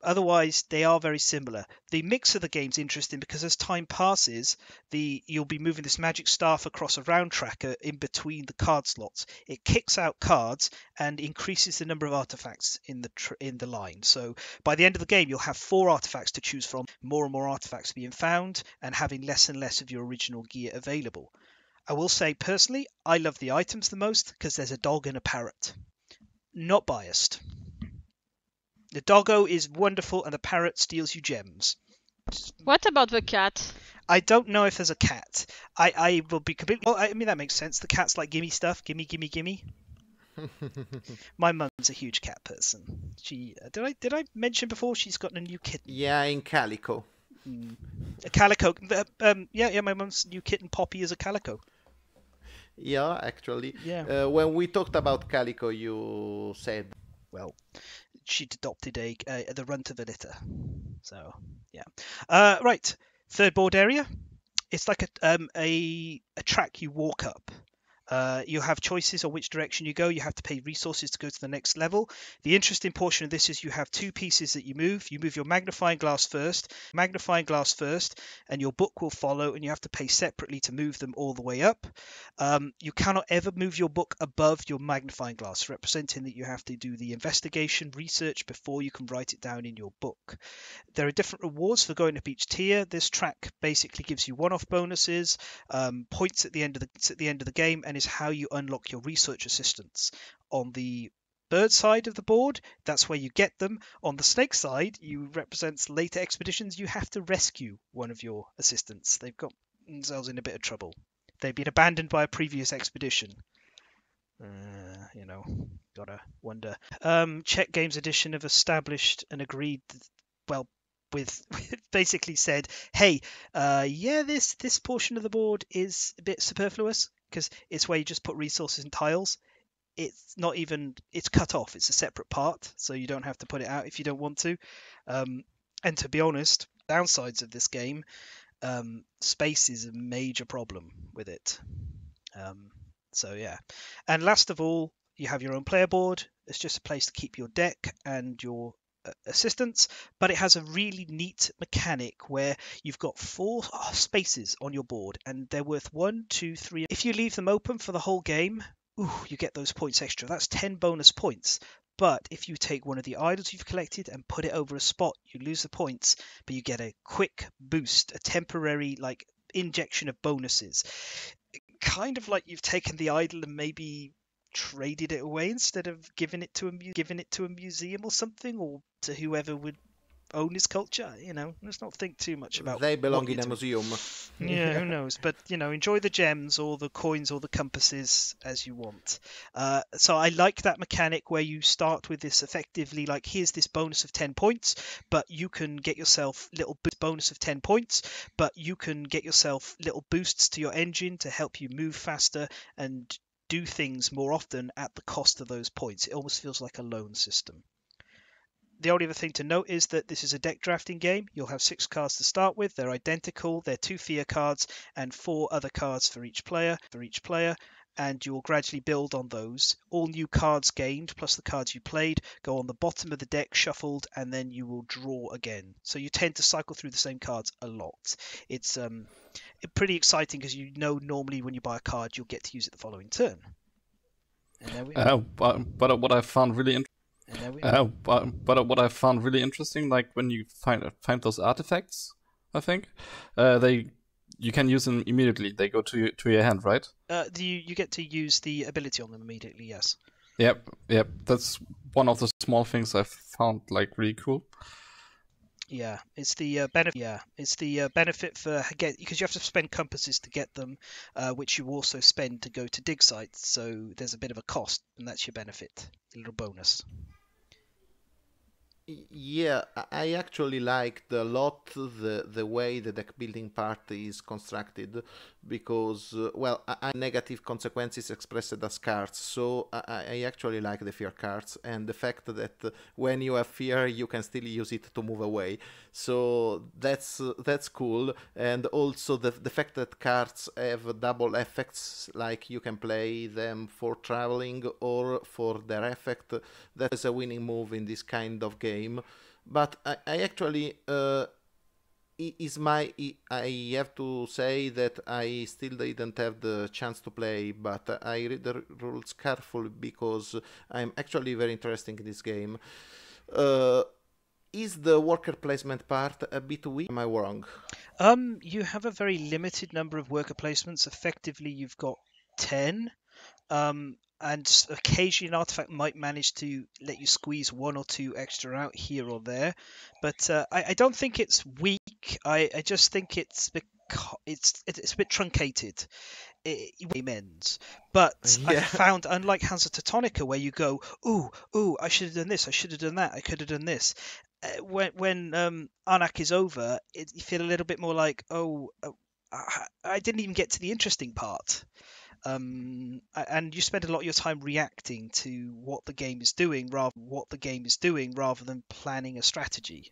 Otherwise, they are very similar. The mix of the game's interesting because as time passes, the you'll be moving this magic staff across a round tracker in between the card slots. It kicks out cards and increases the number of artifacts in the tr- in the line. So by the end of the game, you'll have four artifacts to choose from. More and more artifacts being found, and having less and less of your original gear available. I will say personally, I love the items the most because there's a dog and a parrot. Not biased. The doggo is wonderful and the parrot steals you gems. What about the cat? I don't know if there's a cat. I, I will be completely. Well, I mean that makes sense. The cat's like gimme stuff, gimme, gimme, gimme. My mum's a huge cat person. She uh, did I did I mention before she's got a new kitten, yeah, in Calico. Mm. a calico. uh, Um, yeah, yeah. My mum's new kitten Poppy is a calico. Yeah, actually. Yeah. Uh, when we talked about Calico, you said well, she'd adopted a, a the runt of a litter. So yeah. Uh, right, third board area. It's like a um, a a track you walk up. Uh, you have choices on which direction you go. You have to pay resources to go to the next level. The interesting portion of this is you have two pieces that you move. You move your magnifying glass first, magnifying glass first, and your book will follow, and you have to pay separately to move them all the way up. Um, you cannot ever move your book above your magnifying glass, representing that you have to do the investigation research before you can write it down in your book. There are different rewards for going up each tier. This track basically gives you one-off bonuses, um, points at the end of the at the end of the game, and is how you unlock your research assistants. On the bird side of the board, that's where you get them. On the snake side, you represents later expeditions. You have to rescue one of your assistants. They've got themselves in a bit of trouble. They've been abandoned by a previous expedition. Uh, you know, gotta wonder. Um, Czech Games Edition have established and agreed, well, with basically said, hey, uh, yeah, this this portion of the board is a bit superfluous because it's where you just put resources and tiles. It's not even it's cut off. It's a separate part, so you don't have to put it out if you don't want to. Um, and to be honest, downsides of this game, um, space is a major problem with it. Um, so yeah, and last of all, you have your own player board. It's just a place to keep your deck and your assistants, but it has a really neat mechanic where you've got four spaces on your board, and they're worth one, two, three. If you leave them open for the whole game, ooh, you get those points extra. That's ten bonus points. But if you take one of the idols you've collected and put it over a spot, you lose the points, but you get a quick boost, a temporary like injection of bonuses. Kind of like you've taken the idol and maybe traded it away instead of giving it to a mu- giving it to a museum or something or to whoever would own his culture. You know, let's not think too much about. They belong in a museum. Yeah, who knows? But you know, enjoy the gems or the coins or the compasses as you want. Uh, so I like that mechanic where you start with this effectively like here's this bonus of ten points, but you can get yourself little bo- bonus of ten points, but you can get yourself little boosts to your engine to help you move faster and do things more often at the cost of those points. It almost feels like a loan system. The only other thing to note is that this is a deck drafting game. You'll have six cards to start with. They're identical. They're two fear cards and four other cards for each player. For each player, and you will gradually build on those. All new cards gained plus the cards you played go on the bottom of the deck shuffled, and then you will draw again. So you tend to cycle through the same cards a lot. It's um pretty exciting because you know normally when you buy a card you'll get to use it the following turn. And there we Uh, but, but what I found really interesting. and there we Uh, but, but what I found really interesting, like when you find find those artifacts, I think uh, they you can use them immediately. They go to your, to your hand, right? Uh, do you, you get to use the ability on them immediately? Yes. Yep, yep. That's one of the small things I've found like really cool. Yeah, it's the uh, benefit. Yeah, it's the uh, benefit for get because you have to spend compasses to get them, uh, which you also spend to go to dig sites. So there's a bit of a cost, and that's your benefit, a little bonus. Yeah, I- actually liked a lot the the way the deck building part is constructed because uh, well, I, I negative consequences expressed as cards, so I, I actually like the fear cards and the fact that uh, when you have fear, you can still use it to move away. So that's uh, that's cool, and also the the fact that cards have double effects, like you can play them for traveling or for their effect. That is a winning move in this kind of game. But I, I actually uh, is my i- have to say that I still didn't have the chance to play, but I read the rules carefully because I'm actually very interested in this game. Uh, is the worker placement part a bit weak? Am I wrong? Um, you have a very limited number of worker placements. Effectively, you've got ten. Um, and occasionally an artifact might manage to let you squeeze one or two extra out here or there, but uh, I, I don't think it's weak. I, I just think it's it's it's a bit truncated. It, it ends. But I found, unlike Hansa Teutonica, where you go, ooh, ooh, I should have done this, I should have done that, I could have done this. Uh, when when um, Arnak is over, it, you feel a little bit more like, oh, uh, I, I didn't even get to the interesting part. Um, and you spend a lot of your time reacting to what the game is doing, rather what the game is doing, rather than planning a strategy.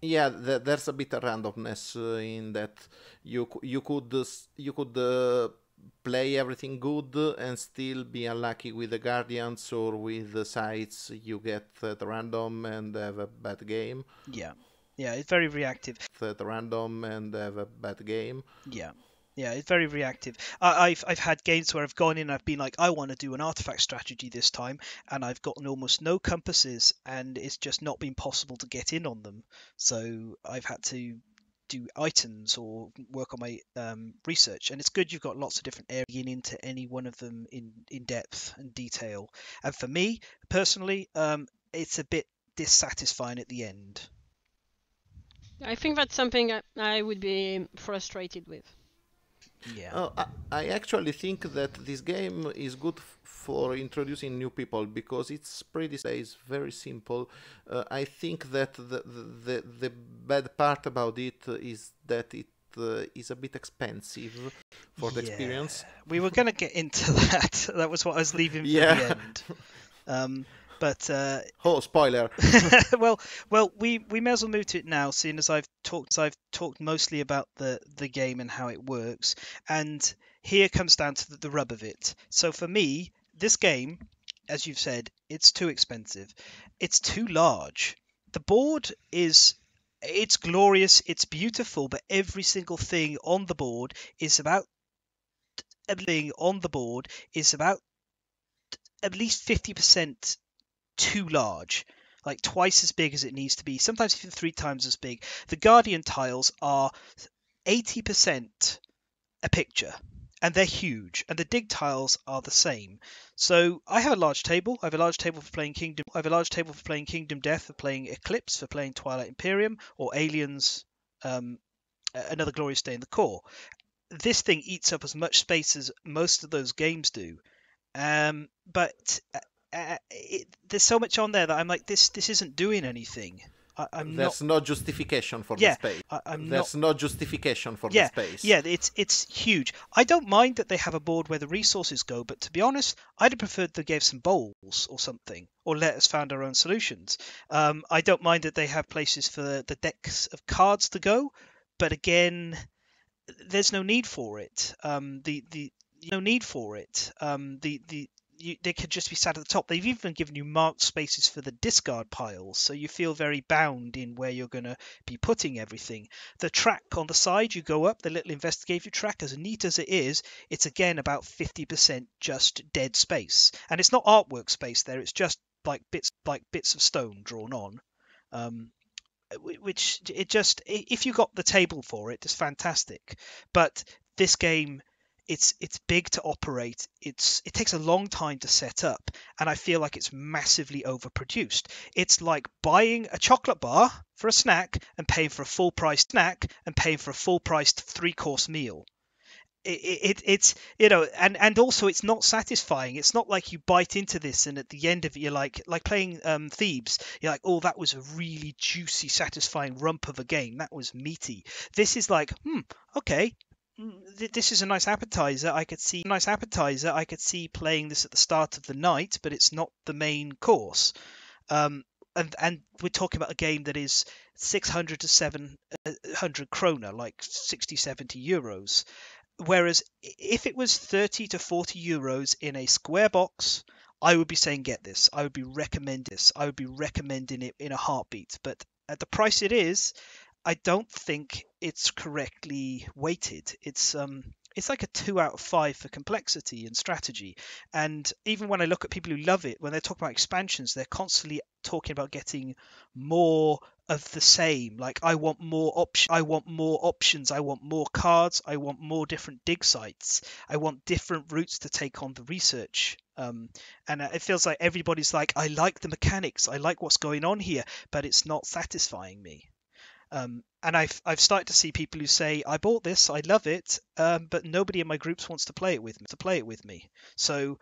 Yeah, th- there's a bit of randomness uh, in that you you could uh, you could uh, play everything good and still be unlucky with the guardians or with the sites you get at random and have a bad game. Yeah, yeah, it's very reactive. At random and have a bad game. Yeah. Yeah, it's very reactive. I, I've I've had games where I've gone in and I've been like, I want to do an artifact strategy this time, and I've gotten almost no compasses, and it's just not been possible to get in on them. So I've had to do items or work on my um, research, and it's good you've got lots of different areas into any one of them in in depth and detail. And for me personally, um, it's a bit dissatisfying at the end. I think that's something I, I would be frustrated with. Yeah. Oh, I, I actually think that this game is good for introducing new people because it's pretty it's very simple. Uh, I think that the, the the bad part about it is that it uh, is a bit expensive for the experience. We were going to get into that. That was what I was leaving for Yeah. the end. Um, but uh, Oh, spoiler! well, well, we, we may as well move to it now, seeing as I've talked I've talked mostly about the the game and how it works, and here comes down to the, the rub of it. So for me, this game, as you've said, it's too expensive. It's too large. The board is it's glorious, it's beautiful, but every single thing on the board is about everything on the board is about at least 50% too large, like twice as big as it needs to be. Sometimes even three times as big. The Guardian tiles are 80% a picture and they're huge and the dig tiles are the same so i have a large table i have a large table for playing kingdom i have a large table for playing kingdom death for playing eclipse for playing twilight imperium or aliens um, another glorious day in the Corps this thing eats up as much space as most of those games do um, but uh, it, there's so much on there that i'm like this this isn't doing anything I, am There's not, no justification for Yeah, the space. I, I'm There's not no justification for yeah, the space. Yeah, it's it's huge. I don't mind that they have a board where the resources go, but to be honest, I'd have preferred they gave some bowls or something, or let us find our own solutions. Um, I don't mind that they have places for the decks of cards to go, but again, there's no need for it. Um, the the no need for it. Um, the the you, they could just be sat at the top. They've even given you marked spaces for the discard piles, so you feel very bound in where you're going to be putting everything. The track on the side, you go up, the little investigative track, as neat as it is, it's again about 50% just dead space. And it's not artwork space there, it's just like bits like bits of stone drawn on. Um, which it just if you got the table for it, it's fantastic. But this game it's it's big to operate. It's it takes a long time to set up and i feel like it's massively overproduced. It's like buying a chocolate bar for a snack and paying for a full price snack and paying for a full priced three course meal. It, it, it's you know and and also it's not satisfying. It's not like you bite into this and at the end of it you're like like playing um Thebes you're like oh that was a really juicy satisfying rump of a game. That was meaty. This is like hmm okay this is a nice appetizer. I could see nice appetizer. I could see playing this at the start of the night, but it's not the main course. Um, and and we're talking about a game that is 600 to 700 krona, like 60, 70 euros. Whereas if it was 30 to 40 euros in a square box, I would be saying get this. I would be recommending this. I would be recommending it in a heartbeat. But at the price it is, I don't think it's correctly weighted. It's um it's like a two out of five for complexity and strategy. And even when I look at people who love it, when they talk about expansions, they're constantly talking about getting more of the same. Like I want more options. I want more options. I want more cards. I want more different dig sites. I want different routes to take on the research. Um, and it feels like everybody's like, I like the mechanics. I like what's going on here, but it's not satisfying me. Um, and I've I've started to see people who say I bought this, I love it, um, but nobody in my groups wants to play it with me. To play it with me, so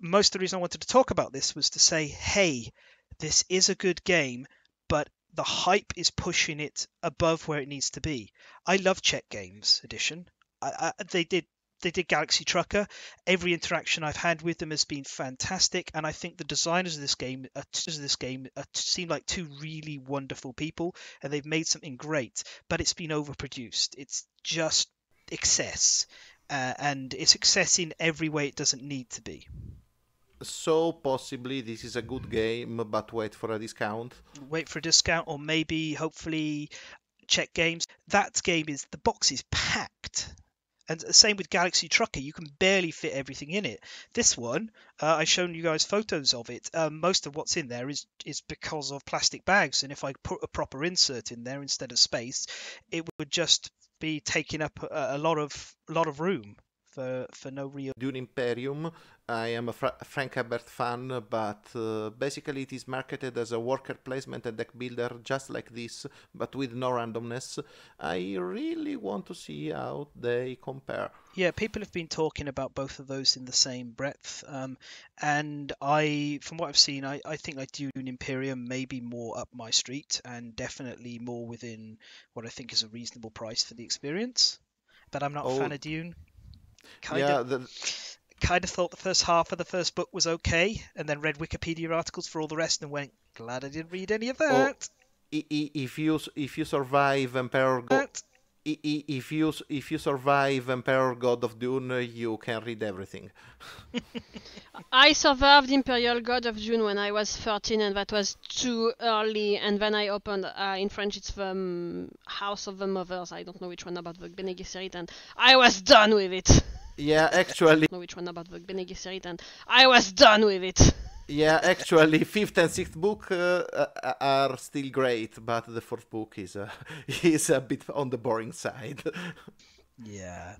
most of the reason I wanted to talk about this was to say, hey, this is a good game, but the hype is pushing it above where it needs to be. I love Czech Games Edition. I, I, they did they did Galaxy Trucker. Every interaction I've had with them has been fantastic, and I think the designers of this game, uh, of this game, uh, seem like two really wonderful people, and they've made something great. But it's been overproduced. It's just excess, uh, and it's excess in every way it doesn't need to be. So possibly this is a good game, but wait for a discount. Wait for a discount, or maybe, hopefully, Czech Games. That game is the box is packed and the same with Galaxy Trucker, you can barely fit everything in it. This one, uh, I've shown you guys photos of it. Um, most of what's in there is is because of plastic bags, and if I put a proper insert in there instead of space, it would just be taking up a, a lot of a lot of room for for no real. Dune Imperium I am a Fra- Frank Herbert fan, but uh, basically it is marketed as a worker placement and deck builder just like this, but with no randomness. I really want to see how they compare. Yeah, people have been talking about both of those in the same breath, um, and I, from what I've seen, I, I think like Dune Imperium may be more up my street and definitely more within what I think is a reasonable price for the experience. But I'm not Oh. a fan of Dune. Kind yeah, of the, kind of thought the first half of the first book was okay, and then read Wikipedia articles for all the rest and went, glad I didn't read any of that. i- if you if you survive Emperor Go- That. i- i- if you if you survive Emperor God of Dune, you can read everything. I survived Imperial God of Dune when I was 13, and that was too early. And then I opened, uh, in French, it's the um, House of the Mothers. I don't know which one about the Bene Gesserit, and I was done with it. Yeah, actually, know which one about the Bene Gesserit, and I was done with it. Yeah, actually, fifth and sixth book uh, uh, are still great, but the fourth book is uh, is a bit on the boring side. Yeah.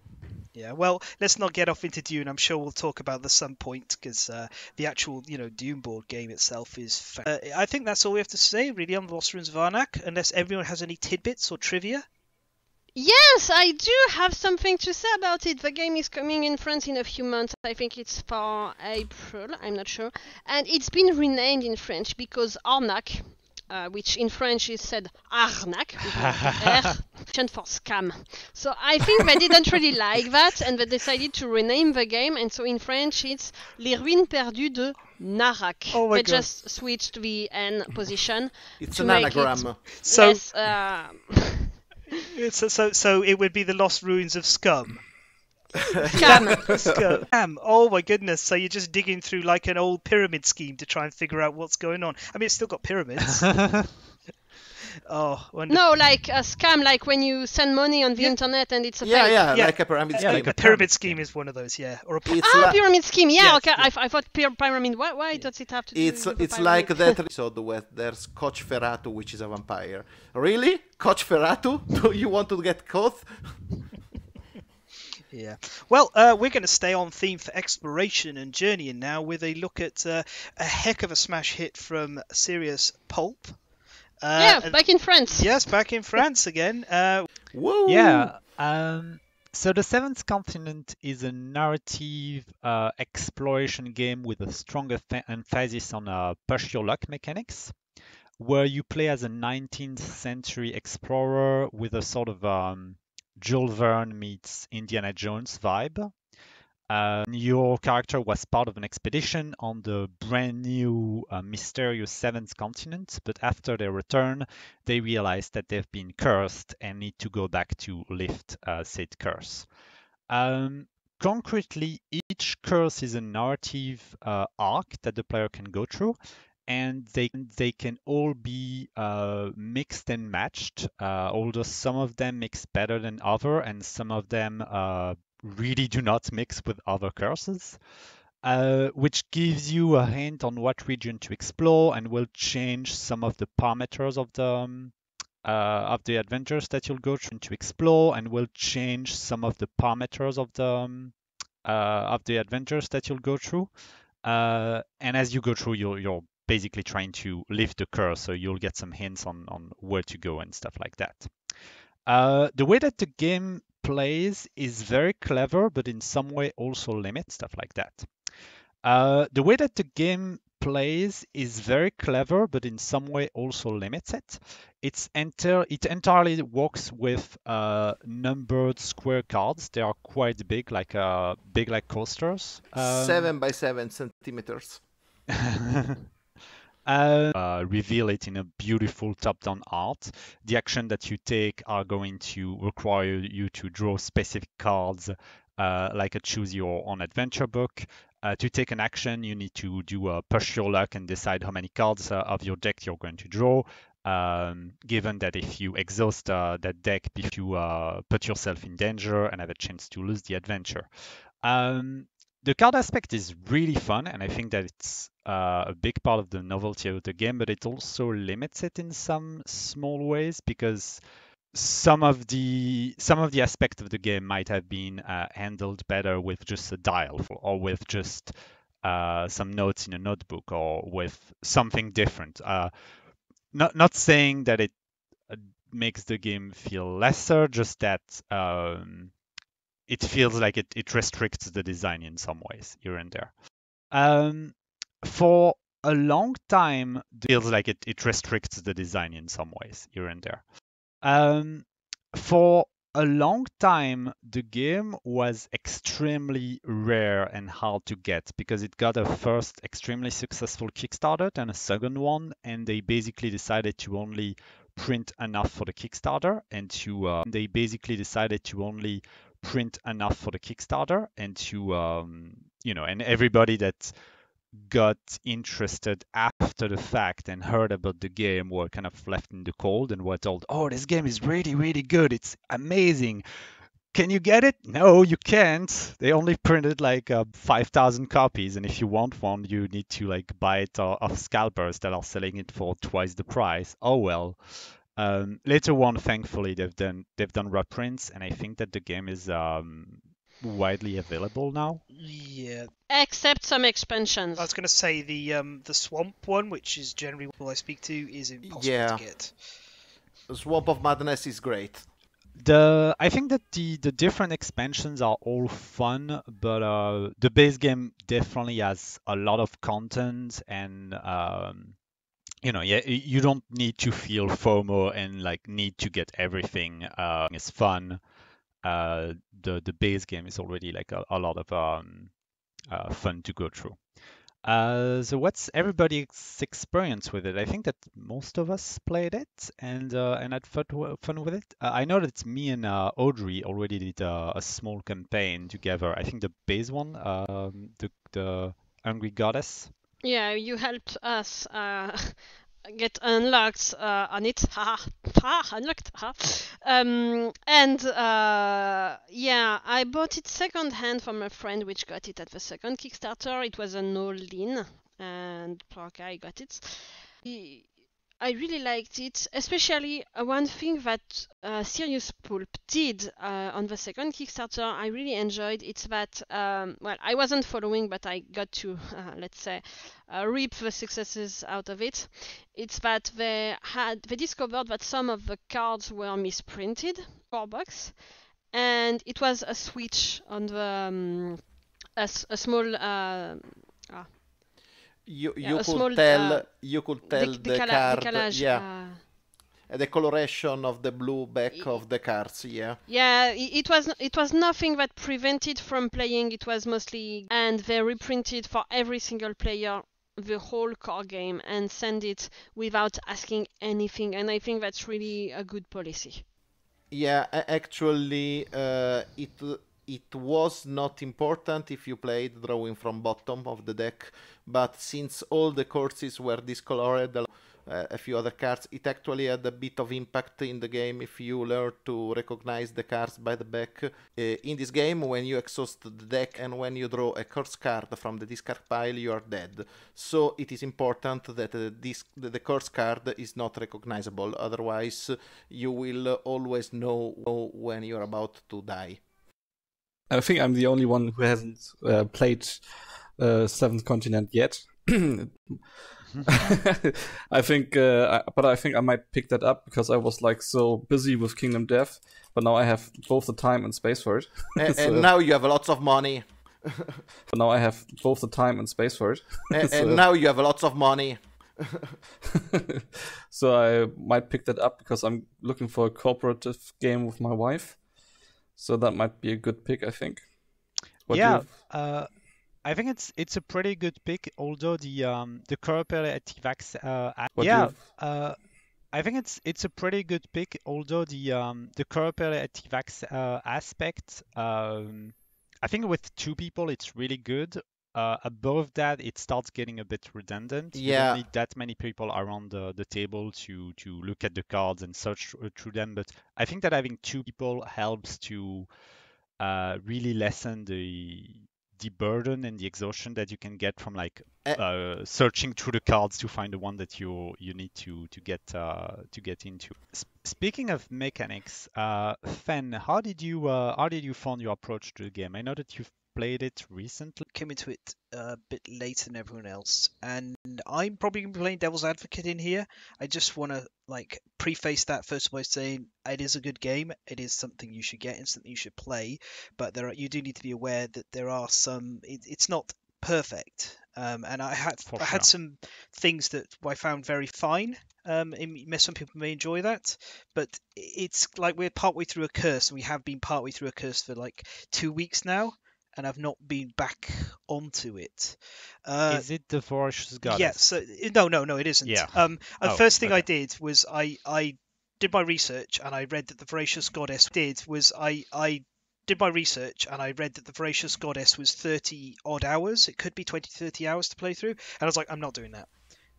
Yeah, well, let's not get off into Dune. I'm sure we'll talk about this some point because uh, the actual, you know, Dune board game itself is. Fa- uh, I think that's all we have to say really on Lost Ruins of Arnak, unless everyone has any tidbits or trivia. Yes, I do have something to say about it. The game is coming in France in a few months. I think it's for April, I'm not sure. And it's been renamed in French because Arnak, uh, which in French is said arnaque, for scam. So I think they didn't really like that and they decided to rename the game. And so in French it's Les Ruines Perdues de Narak. Oh my they God. just switched the N position. It's to an make it anagram. So, less, uh, so, so, so it would be the Lost Ruins of Scum. scam. Scum. Oh my goodness! So you're just digging through like an old pyramid scheme to try and figure out what's going on. I mean, it's still got pyramids. oh, wonderful. No, like a scam, like when you send money on the Yeah. internet and it's a Yeah, fake. yeah, Yeah. like a pyramid Yeah, scheme. like a a pyramid pyramid scheme is one of those, yeah, or a It's Ah, li- pyramid scheme. Yeah, Yes, okay. yeah. I, I thought pyra- pyramid. Why, why does it have to do It's with it's like that episode where there's Coach Ferratu, which is a vampire. Really, Coach Ferratu? Do you want to get caught? Yeah. Well, uh, we're going to stay on theme for exploration and journeying now with a look at uh, a heck of a smash hit from Serious Poulp. Uh, yeah, back in France. yes, back in France again. Uh, Woo! Yeah. Um, so the Seventh Continent is a narrative uh, exploration game with a strong emph- emphasis on uh, push your luck mechanics, where you play as a 19th century explorer with a sort of um, Jules Verne meets Indiana Jones vibe. Uh, your character was part of an expedition on the brand new uh, mysterious seventh continent, but after their return, they realize that they've been cursed and need to go back to lift uh, said curse. Um, concretely, each curse is a narrative uh, arc that the player can go through, and they they can all be uh, mixed and matched. Uh, although some of them mix better than other, and some of them uh, really do not mix with other curses. Uh, which gives you a hint on what region to explore and will change some of the parameters of the um, uh, of the adventures that you'll go through to explore and will change some of the parameters of the um, uh, of the adventures that you'll go through. Uh, and as you go through, you're, you're basically trying to lift the curse, so you'll get some hints on, on where to go and stuff like that. Uh, the way that the game plays is very clever, but in some way also limits stuff like that. Uh, the way that the game plays is very clever, but in some way also limits it. It's enter it entirely works with uh, numbered square cards. They are quite big, like uh, big like coasters. Um, Seven by seven centimeters. uh, uh, reveal it in a beautiful top-down art. The action that you take are going to require you to draw specific cards, uh, like a choose your own adventure book. Uh, to take an action, you need to do a push your luck and decide how many cards uh, of your deck you're going to draw. Um, given that if you exhaust uh, that deck, if you uh, put yourself in danger and have a chance to lose the adventure. Um, the card aspect is really fun, and I think that it's uh, a big part of the novelty of the game, but it also limits it in some small ways because some of the some of the aspect of the game might have been uh, handled better with just a dial or with just uh, some notes in a notebook or with something different. Uh, not not saying that it uh, makes the game feel lesser, just that um, it feels like it, it restricts the design in some ways here and there. Um, for a long time, feels like it, it restricts the design in some ways here and there. Um, for a long time, the game was extremely rare and hard to get because it got a first extremely successful Kickstarter and a second one, and they basically decided to only print enough for the Kickstarter and to uh, they basically decided to only print enough for the Kickstarter and to um, you know and everybody that got interested after the fact and heard about the game were kind of left in the cold and were told, "Oh, this game is really really good. It's amazing. can you get it? No, you can't. They only printed like uh, 5,000 copies, and if you want one, you need to like buy it off scalpers that are selling it for twice the price. Oh well. Um, later on, thankfully, they've done they've done reprints, and I think that the game is um, widely available now. Yeah, Except some expansions. I was going to say the um the swamp one, which is generally what I speak to, is impossible Yeah. to get. Swamp of Madness is great. The I think that the the different expansions are all fun, but uh, the base game definitely has a lot of content and um, you know, yeah, you don't need to feel FOMO and like need to get everything. Uh, it's fun. Uh, the the base game is already like a, a lot of um, uh, fun to go through. Uh, so what's everybody's experience with it? I think that most of us played it and uh, and had fun, with it. Uh, I know that me and uh, Audrey already did a small campaign together. I think the base one, um, the the Hungry Goddess. Yeah, you helped us uh, get unlocked uh, on it. Ha ha, unlocked. Ha. Um, and uh, yeah, I bought it second hand from a friend, which got it at the second Kickstarter. It was an all-in, and poor I got it. I really liked it, especially uh, one thing that uh, Poulp did uh, on the second Kickstarter. I really enjoyed. It's that um, well, I wasn't following, but I got to uh, let's say uh, reap the successes out of it. It's that they had they discovered that some of the cards were misprinted for box, and it was a switch on the um, a, a small uh, You Yeah, you could small, tell uh, you could tell dec- the decala- card, decalage, yeah, uh, the coloration of the blue back Y- of the cards, yeah. Yeah, i- it was it was nothing that prevented from playing. It was mostly and they reprinted for every single player the whole core game and send it without asking anything. And I think that's really a good policy. Yeah, actually, uh, it it was not important if you played drawing from bottom of the deck, but since all the curses were discolored, uh, a few other cards, it actually had a bit of impact in the game if you learn to recognize the cards by the back. Uh, in this game, when you exhaust the deck and when you draw a curse card from the discard pile, you are dead. So it is important that uh, this the, curse card is not recognizable. Otherwise, you will always know when you're about to die. I think I'm the only one who hasn't uh, played uh, Seventh Continent yet. I think, uh, I, but I think I might pick that up because I was like so busy with Kingdom Death. But now I have both the time and space for it. A- So- and now you have lots of money. But now I have both the time and space for it. A- So- and now you have lots of money. so I might pick that up because I'm looking for a cooperative game with my wife. So that might be a good pick, I think. What yeah, uh, I think it's it's a pretty good pick. Although the um the cooperative ac- uh, a- What do you yeah, uh, I think it's it's a pretty good pick. Although the um the cooperative uh, aspect, um, I think with two people it's really good. Uh, above that, it starts getting a bit redundant. You Yeah. don't need that many people around the, the table to to look at the cards and search through them. But I think that having two people helps to uh, really lessen the the burden and the exhaustion that you can get from like Eh. uh, searching through the cards to find the one that you you need to to get uh, to get into. S- speaking of mechanics, uh, Fen, how did you uh, how did you find your approach to the game? I know that you've played it recently. Came into it a bit later than everyone else, and I'm probably going to be playing devil's advocate in here. I just want to like preface that first by saying it is a good game. It is something you should get and something you should play, but there are, you do need to be aware that there are some. It, it's not perfect, um, and I had For I had sure. some things that I found very fine. Um, it some people may enjoy that, but it's like we're partway through a curse, and we have been partway through a curse for like two weeks now, and I've not been back onto it. Uh, Is it the Voracious Goddess? yeah, so no, no, no, it isn't. Yeah. Um, and Oh, the first thing I did was I I did my research and I read that the voracious goddess did was I I did my research and I read that the voracious goddess was 30 odd hours. It could be 20 30 hours to play through, and I was like, I'm not doing that.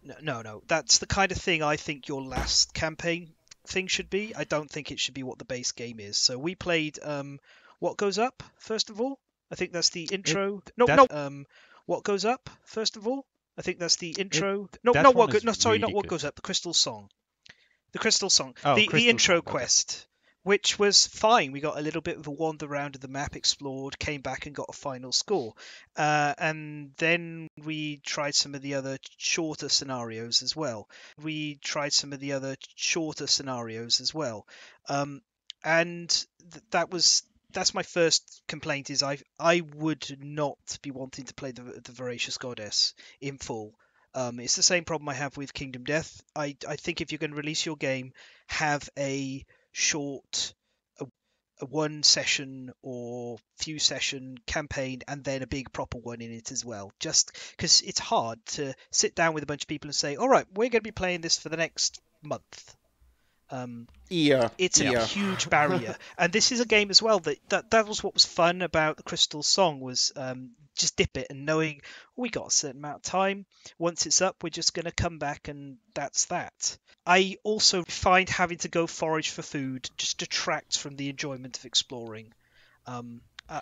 No, no, no. That's the kind of thing I think your last campaign thing should be. I don't think it should be what the base game is. So we played um what goes up first of all? I think that's the intro. no, that- no. Um, what goes up first of all? I think that's the intro. no, that not what is No, sorry, not what good. goes up. The crystal song. The crystal song. Oh, the the intro Song, okay. quest, which was fine. We got a little bit of a wander around of the map, explored, came back and got a final score. Uh, and then we tried some of the other shorter scenarios as well. We tried some of the other shorter scenarios as well. Um, and th- that was that's my first complaint is I I would not be wanting to play the the voracious goddess in full. Um, it's the same problem I have with Kingdom Death. I I think if you're going to release your game, have a short a, a one session or few session campaign and then a big proper one in it as well just because it's hard to sit down with a bunch of people and say all right we're going to be playing this for the next month um, Here, it's here. a huge barrier and this is a game as well that, that that was what was fun about the crystal song was um, just dip it and knowing we got a certain amount of time once it's up we're just going to come back and that's that i also find having to go forage for food just detracts from the enjoyment of exploring um, uh,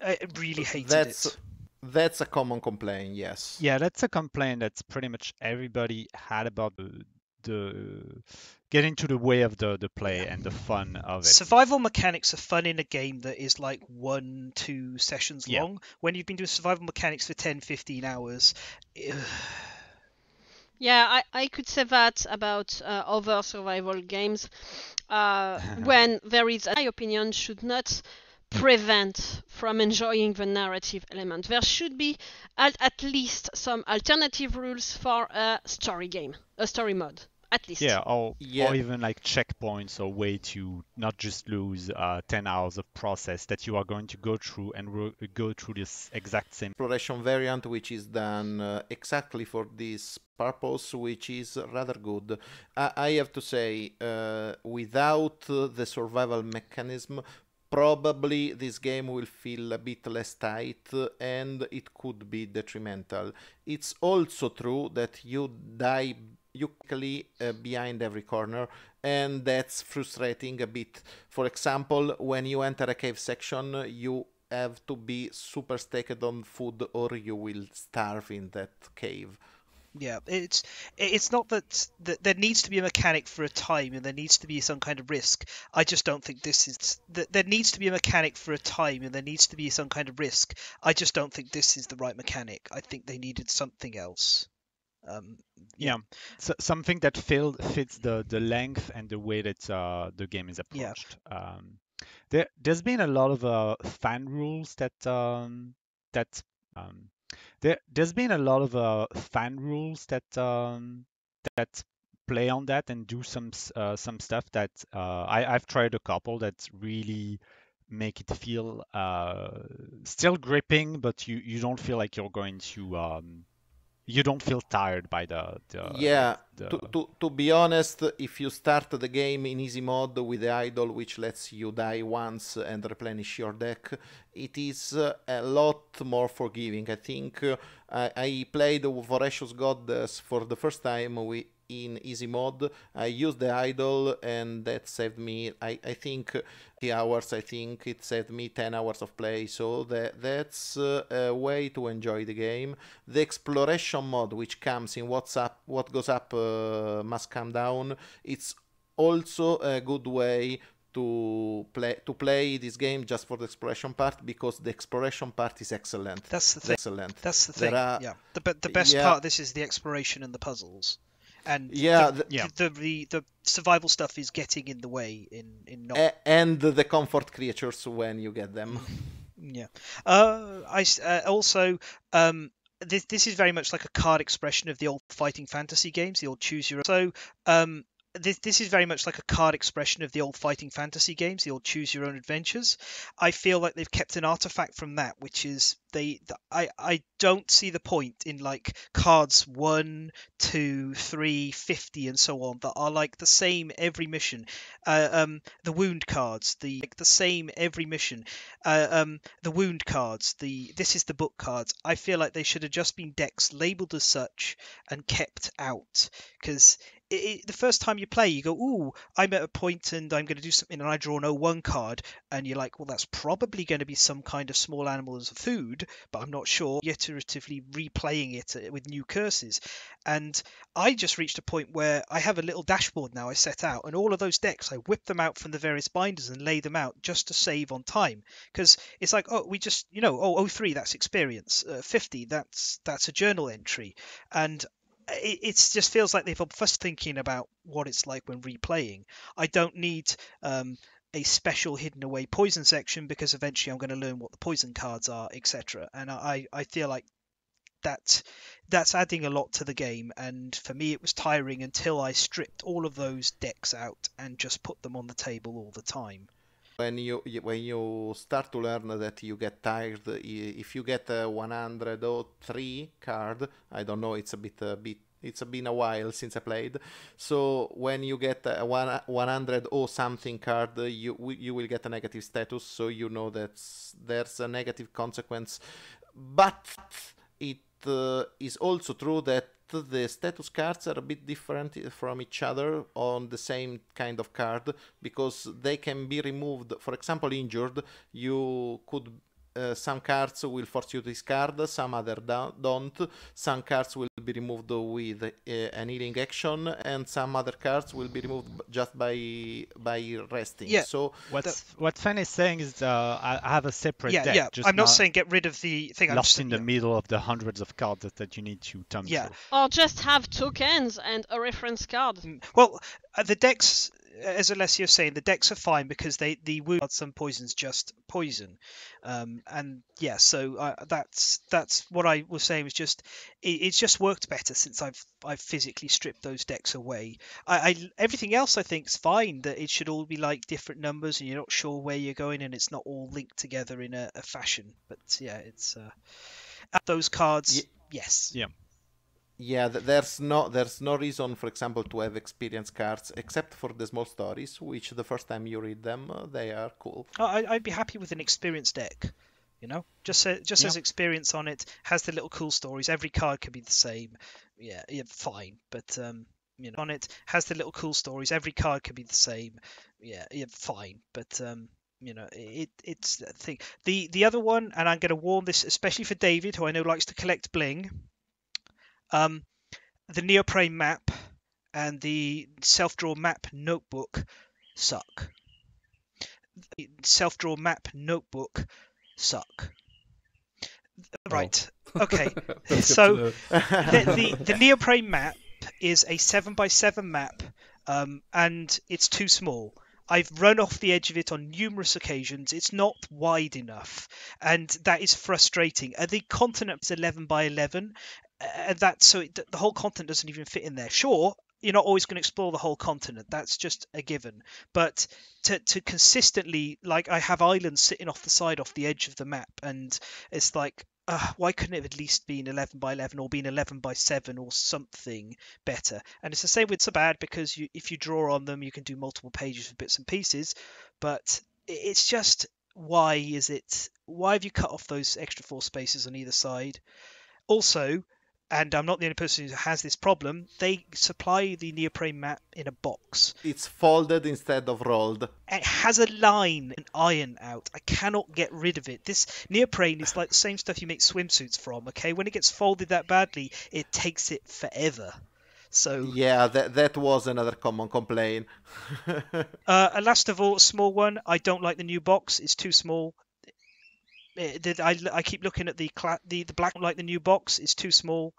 i really hated That's it that's a common complaint. Yes. Yeah, that's a complaint that's pretty much everybody had about the, the getting to the way of the, the play and the fun of it. Survival mechanics are fun in a game that is like one, two sessions Yeah. long. When you've been doing survival mechanics for 10, 15 hours, ugh, Yeah, I, I could say that about uh, other survival games. Uh, when there is, in my opinion, should not prevent from enjoying the narrative element. There should be at, at least some alternative rules for a story game, a story mode, at least. Yeah, or, Yeah. or even like checkpoints or way to not just lose uh, 10 hours of process that you are going to go through and ro- go through this exact same. exploration variant which is done uh, exactly for this purpose which is rather good i, I have to say uh, without uh, the survival mechanism probably this game will feel a bit less tight and it could be detrimental. It's also true that you die you quickly uh, behind every corner and that's frustrating a bit. For example when you enter a cave section you have to be super staked on food or you will starve in that cave yeah, it's it's not that, that there needs to be a mechanic for a time and there needs to be some kind of risk. I just don't think this is that there needs to be a mechanic for a time and there needs to be some kind of risk. I just don't think this is the right mechanic. I think they needed something else. Um, Yeah, so, something that fits the, the length and the way that uh, the game is Yeah. approached. Um, there, there's been a lot of uh, fan rules that um, that um, there, there's been a lot of uh, fan rules that um, that play on that and do some uh, some stuff that uh, I, I've tried a couple that really make it feel uh, still gripping, but you, you don't feel like you're going to um, you don't feel tired by the, the yeah the, to, to, to be honest if you start the game in easy mode with the idol which lets you die once and replenish your deck it is uh, a lot more forgiving. I think uh, I, I played voracious goddess for the first time wi- in easy mode i used the idol and that saved me i, I think the hours i think it saved me 10 hours of play so that that's uh, a way to enjoy the game the exploration mode which comes in what's up what goes up uh, must come down it's also a good way to play to play this game just for the exploration part because the exploration part is excellent that's the thing. excellent That's the thing. are- yeah. The but the best yeah. part of this is the exploration and the puzzles. And Yeah, the, the- Yeah. the, the the survival stuff is getting in the way in in not A- and the comfort creatures when you get them Yeah. Uh, I uh, also um this this is very much like a card expression of the old fighting fantasy games, the old choose your so um this this is very much like a card expression of the old fighting fantasy games, the old choose your own adventures. I feel like they've kept an artifact from that, which is they th- I I don't see the point in like cards one, two, three, fifty, and so on that are like the same every mission. Uh, um, the wound cards, the like the same every mission uh, um, the wound cards, the this is the book cards. I feel like they should have just been decks labeled as such and kept out because it, it, the first time you play, you go, "Ooh, I'm at a point and I'm going to do something," and I draw an O1 card, and you're like, "Well, that's probably going to be some kind of small animal as a food, but I'm not sure." You're iteratively replaying it uh, with new curses, and I just reached a point where I have a little dashboard now I set out, and all of those decks I whip them out from the various binders and lay them out just to save on time, because it's like, oh, we just, you know, oh, 03, that's experience, uh, 50, that's that's a journal entry, and it just feels like they've first thinking about what it's like when replaying. I don't need um, a special hidden away poison section because eventually I'm going to learn what the poison cards are, etc. And I, I feel like that that's adding a lot to the game. And for me, it was tiring until I stripped all of those decks out and just put them on the table all the time. When you when you start to learn that you get tired if you get a 103 card i don't know it's a bit a bit it's been a while since i played so when you get a one, 100 or something card you you will get a negative status so you know that there's a negative consequence. But it uh, is also true that the status cards are a bit different from each other on the same kind of card because they can be removed. For example, injured, you could. Uh, some cards will force you to discard, some other do- don't. Some cards will be removed with uh, an healing action, and some other cards will be removed just by by resting. Yeah. So What what Fen is saying is, uh, I I have a separate yeah, deck. yeah. just I'm not saying get rid of the thing. I'm lost just, in the yeah. middle of the hundreds of cards that, that you need to thumb Yeah. through. Or just have tokens and a reference card. Mm, Well, uh, the decks, as Alessio was saying, the decks are fine because they the wound some poisons just poison, um, and yeah, so uh, that's that's what I was saying was just it, it's just worked better since I've I've physically stripped those decks away. I, I everything else I think is fine that it should all be like different numbers and you're not sure where you're going and it's not all linked together in a, a fashion. But yeah, it's uh, those cards. Ye- yes. Yeah. Yeah, th- there's no there's no reason, for example, to have experience cards except for the small stories, which the first time you read them, uh, they are cool. Oh, I, I'd be happy with an experience deck. You know, just say, just Yeah. has experience on it, has the little cool stories. Every card can be the same. Yeah, yeah, fine. But um, you know, on it has the little cool stories. Every card can be the same. Yeah, yeah, fine. But um, you know, it it's the thing. The the other one, and I'm going to warn this especially for David, who I know likes to collect bling. Um, the neoprene map and the self-draw map notebook suck self-draw map notebook suck. Right. Okay. That's good to So- the, the, the neoprene map is a 7 by 7 map um, and it's too small. I've run off the edge of it on numerous occasions. It's not wide enough, and that is frustrating. Uh, the continent is 11 by 11, uh, and that so it, the whole continent doesn't even fit in there. Sure, you're not always going to explore the whole continent. That's just a given. But to to consistently like I have islands sitting off the side, off the edge of the map, and it's like uh, why couldn't it at least been 11 by 11 or been 11 by 7 or something better? And it's the same with so bad because you, if you draw on them, you can do multiple pages with bits and pieces. But it's just why is it? Why have you cut off those extra four spaces on either side? Also, and I'm not the only person who has this problem. They supply the neoprene mat in a box. It's folded instead of rolled. It has a line and iron out. I cannot get rid of it. This neoprene is like the same stuff you make swimsuits from. Okay, when it gets folded that badly, it takes it forever. So, Yeah, that that was another common complaint. uh, and last of all, a small one. I don't like the new box. It's too small. Eh, I, I keep looking at the cla- the the black like the new box. is too small.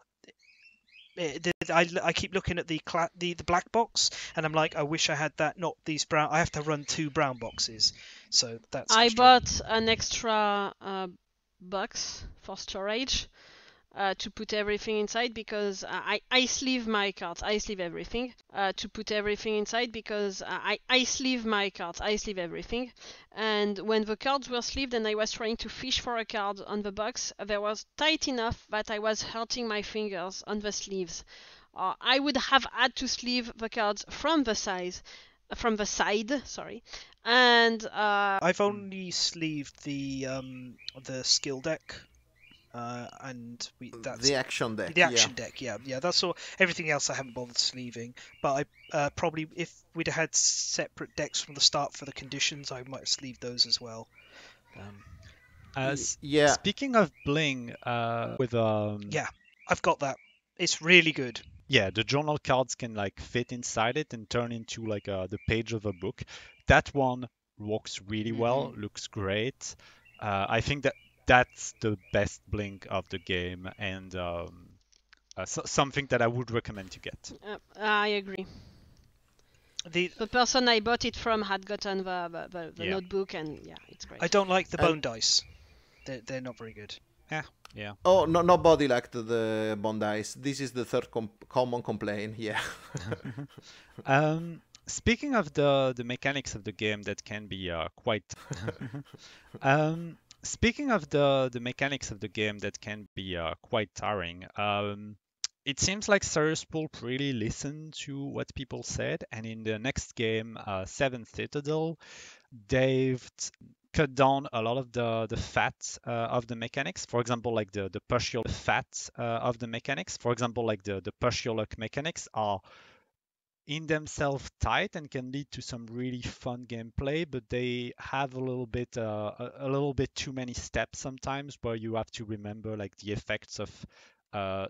Eh, I, I keep looking at the, the the black box, and I'm like, I wish I had that. Not these brown. I have to run two brown boxes. So that's. I bought an extra uh, box for storage uh, to put everything inside because I, I sleeve my cards. I sleeve everything uh, to put everything inside because I, I sleeve my cards. I sleeve everything. And when the cards were sleeved and I was trying to fish for a card on the box, there was tight enough that I was hurting my fingers on the sleeves. Uh, I would have had to sleeve the cards from the size, from the side, sorry, and uh, I've only sleeved the um the skill deck. Uh, and we that's the action deck. the action yeah. deck. Yeah, yeah. That's all. Everything else I haven't bothered sleeving, but I uh, probably if we'd had separate decks from the start for the conditions, I might have sleeved those as well. Um, Uh, yeah. Speaking of bling, uh, with um, Yeah. I've got that. It's really good. yeah, the journal cards can like fit inside it and turn into like uh, the page of a book. That one works really well, looks great. Uh, I think that that's the best blink of the game and um, uh, so- something that I would recommend to get. Uh, I agree. The The person I bought it from had gotten the the, the, the Yeah. notebook, and yeah, it's great. I don't like the Uh, bone dice. They're, they're not very good. Yeah. Yeah. Oh, no, nobody liked the Bone Dice. This is the third com- common complaint. Yeah. Um, speaking of the the mechanics of the game that can be uh, quite um, speaking of the the mechanics of the game that can be uh, quite tiring um, it seems like Serious Poulp really listened to what people said and in the next game uh, Seventh Citadel they've cut down a lot of the the fat uh, of the mechanics. For example like the the your fat uh, of the mechanics. For example like the the luck mechanics are in themselves tight and can lead to some really fun gameplay but they have a little bit uh, a, a little bit too many steps sometimes where you have to remember like the effects of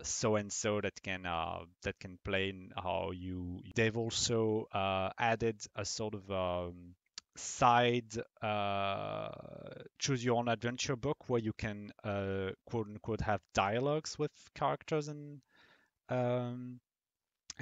so and so that can uh, that can play in how you they've also uh, added a sort of um, side uh, choose your own adventure book where you can uh, quote unquote have dialogues with characters and um,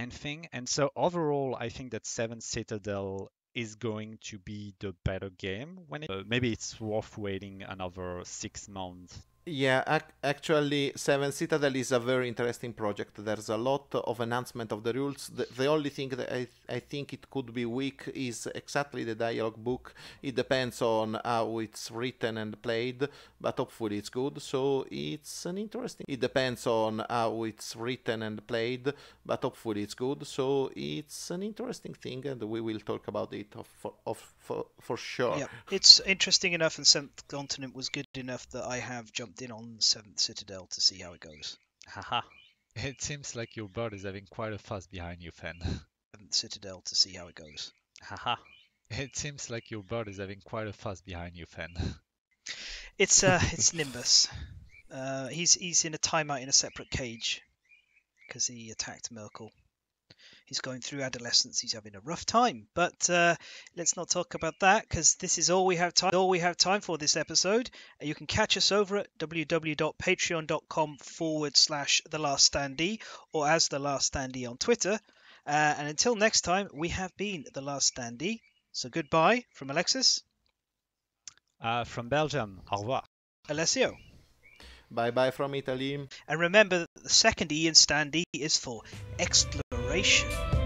and thing. And so overall, I think that Seven Citadel is going to be the better game. When it, uh, maybe it's worth waiting another six months. Yeah, ac- actually, Seven Citadel is a very interesting project. There's a lot of enhancement of the rules. The, the only thing that I, I think it could be weak is exactly the dialogue book. It depends on how it's written and played, but hopefully it's good. So it's an interesting. It depends on how it's written and played, but hopefully it's good. So it's an interesting thing, and we will talk about it for, of, for, for sure. Yeah, it's interesting enough, and Seventh Continent was good enough that I have jumped in on Seventh Citadel to see how it goes. Haha. It seems like your bird is having quite a fuss behind you, Fen. Seventh Citadel to see how it goes. Haha. It seems like your bird is having quite a fuss behind you, Fen. It's uh, it's Nimbus. Uh, he's he's in a timeout in a separate cage because he attacked Merkel. He's going through adolescence. He's having a rough time. But uh, let's not talk about that because this is all we have time. All we have time for this episode. Uh, You can catch us over at www.patreon.com forward slash the last standee or as the last standee on Twitter. Uh, and until next time, we have been the last standee. So goodbye from Alexis, Uh, from Belgium, au revoir. Alessio. Bye bye from Italy. And remember that the second E in stand E is for exploration.